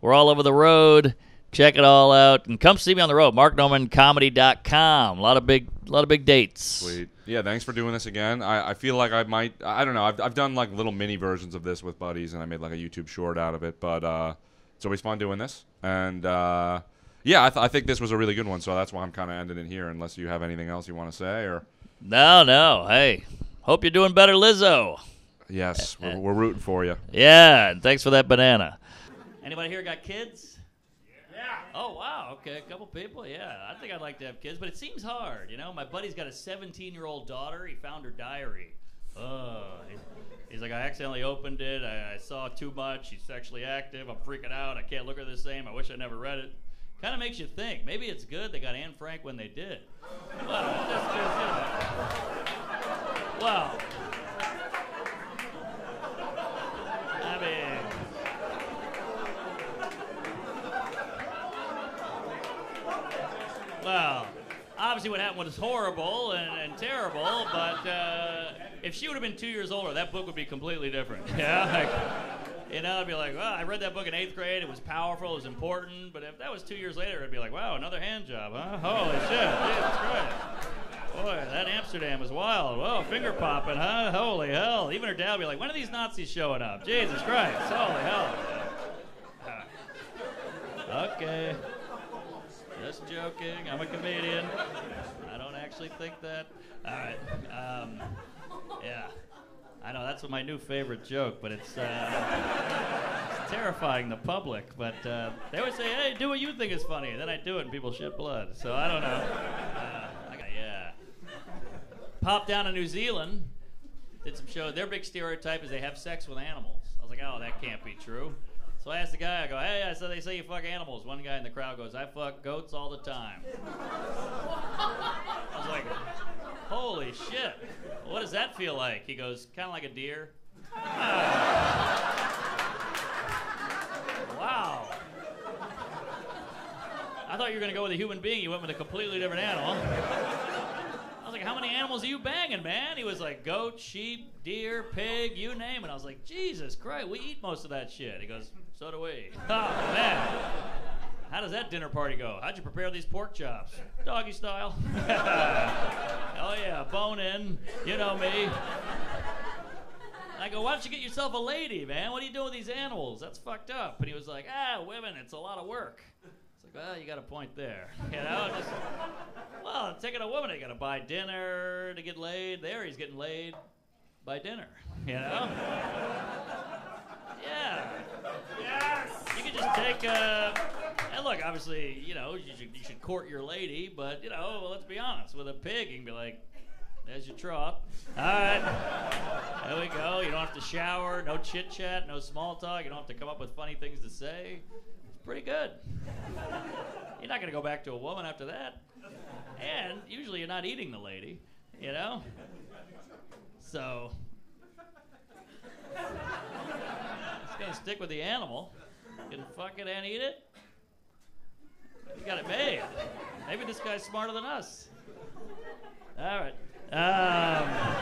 We're all over the road. Check it all out and come see me on the road. MarkNormandComedy.com. A lot of big, a lot of big dates. Sweet. Yeah, thanks for doing this again. I, I feel like I might, I don't know, I've, I've done like little mini versions of this with buddies and I made like a YouTube short out of it, but uh, it's always fun doing this. And uh, yeah, I, th- I think this was a really good one, so that's why I'm kind of ending it here, unless you have anything else you want to say or. No, no. Hey, hope you're doing better, Lizzo. Yes, eh, we're, eh. we're rooting for you. Yeah, and thanks for that banana. Anybody here got kids? Yeah. Oh wow. Okay, a couple people. Yeah, I think I'd like to have kids, but it seems hard. You know, my buddy's got a 17-year-old daughter. He found her diary. Oh, he- he's like, I accidentally opened it. I, I saw too much. She's sexually active. I'm freaking out. I can't look at her the same. I wish I never read it. Kind of makes you think. Maybe it's good they got Anne Frank when they did. Well, just, just, you know. Well. Well, obviously what happened was horrible and, and terrible, but uh, if she would have been two years older, that book would be completely different. Yeah, like, you know, I'd be like, well, I read that book in eighth grade. It was powerful. It was important. But if that was two years later, it'd be like, wow, another hand job, huh? Holy shit, Jesus Christ. Boy, that Amsterdam was wild. Whoa, finger popping, huh? Holy hell. Even her dad would be like, when are these Nazis showing up? Jesus Christ. Holy hell. Okay. Just joking. I'm a comedian. I don't actually think that. All right. Um, yeah. I know that's my new favorite joke, but it's, uh, it's terrifying the public. But uh, they always say, "Hey, do what you think is funny," and then I do it, and people shit blood. So I don't know. Uh, I got, yeah. Popped down to New Zealand. Did some shows. Their big stereotype is they have sex with animals. I was like, "Oh, that can't be true." So I asked the guy, I go, hey, I said they say you fuck animals. One guy in the crowd goes, I fuck goats all the time. I was like, holy shit. What does that feel like? He goes, kind of like a deer. wow. I thought you were going to go with a human being. You went with a completely different animal. How many animals are you banging, man? He was like, goat, sheep, deer, pig, you name it. I was like, Jesus Christ, we eat most of that shit. He goes, so do we. Oh, man. How does that dinner party go? How'd you prepare these pork chops? Doggy style. oh, yeah, bone in. You know me. I go, why don't you get yourself a lady, man? What are you doing with these animals? That's fucked up. And he was like, ah, women, it's a lot of work. Well, you got a point there. You know, just, well, taking a woman, you got to buy dinner to get laid. There, he's getting laid by dinner. You know? Yeah. Yes. You could just take a. and look, obviously, you know, you should you should court your lady, but you know, well, let's be honest, with a pig, you can be like, there's your trough. All right. There we go. You don't have to shower, no chit chat, no small talk. You don't have to come up with funny things to say. Pretty good. You're not going to go back to a woman after that. And usually you're not eating the lady, you know? So, it's going to stick with the animal. You can fuck it and eat it. You got it made. Maybe this guy's smarter than us. All right. Um,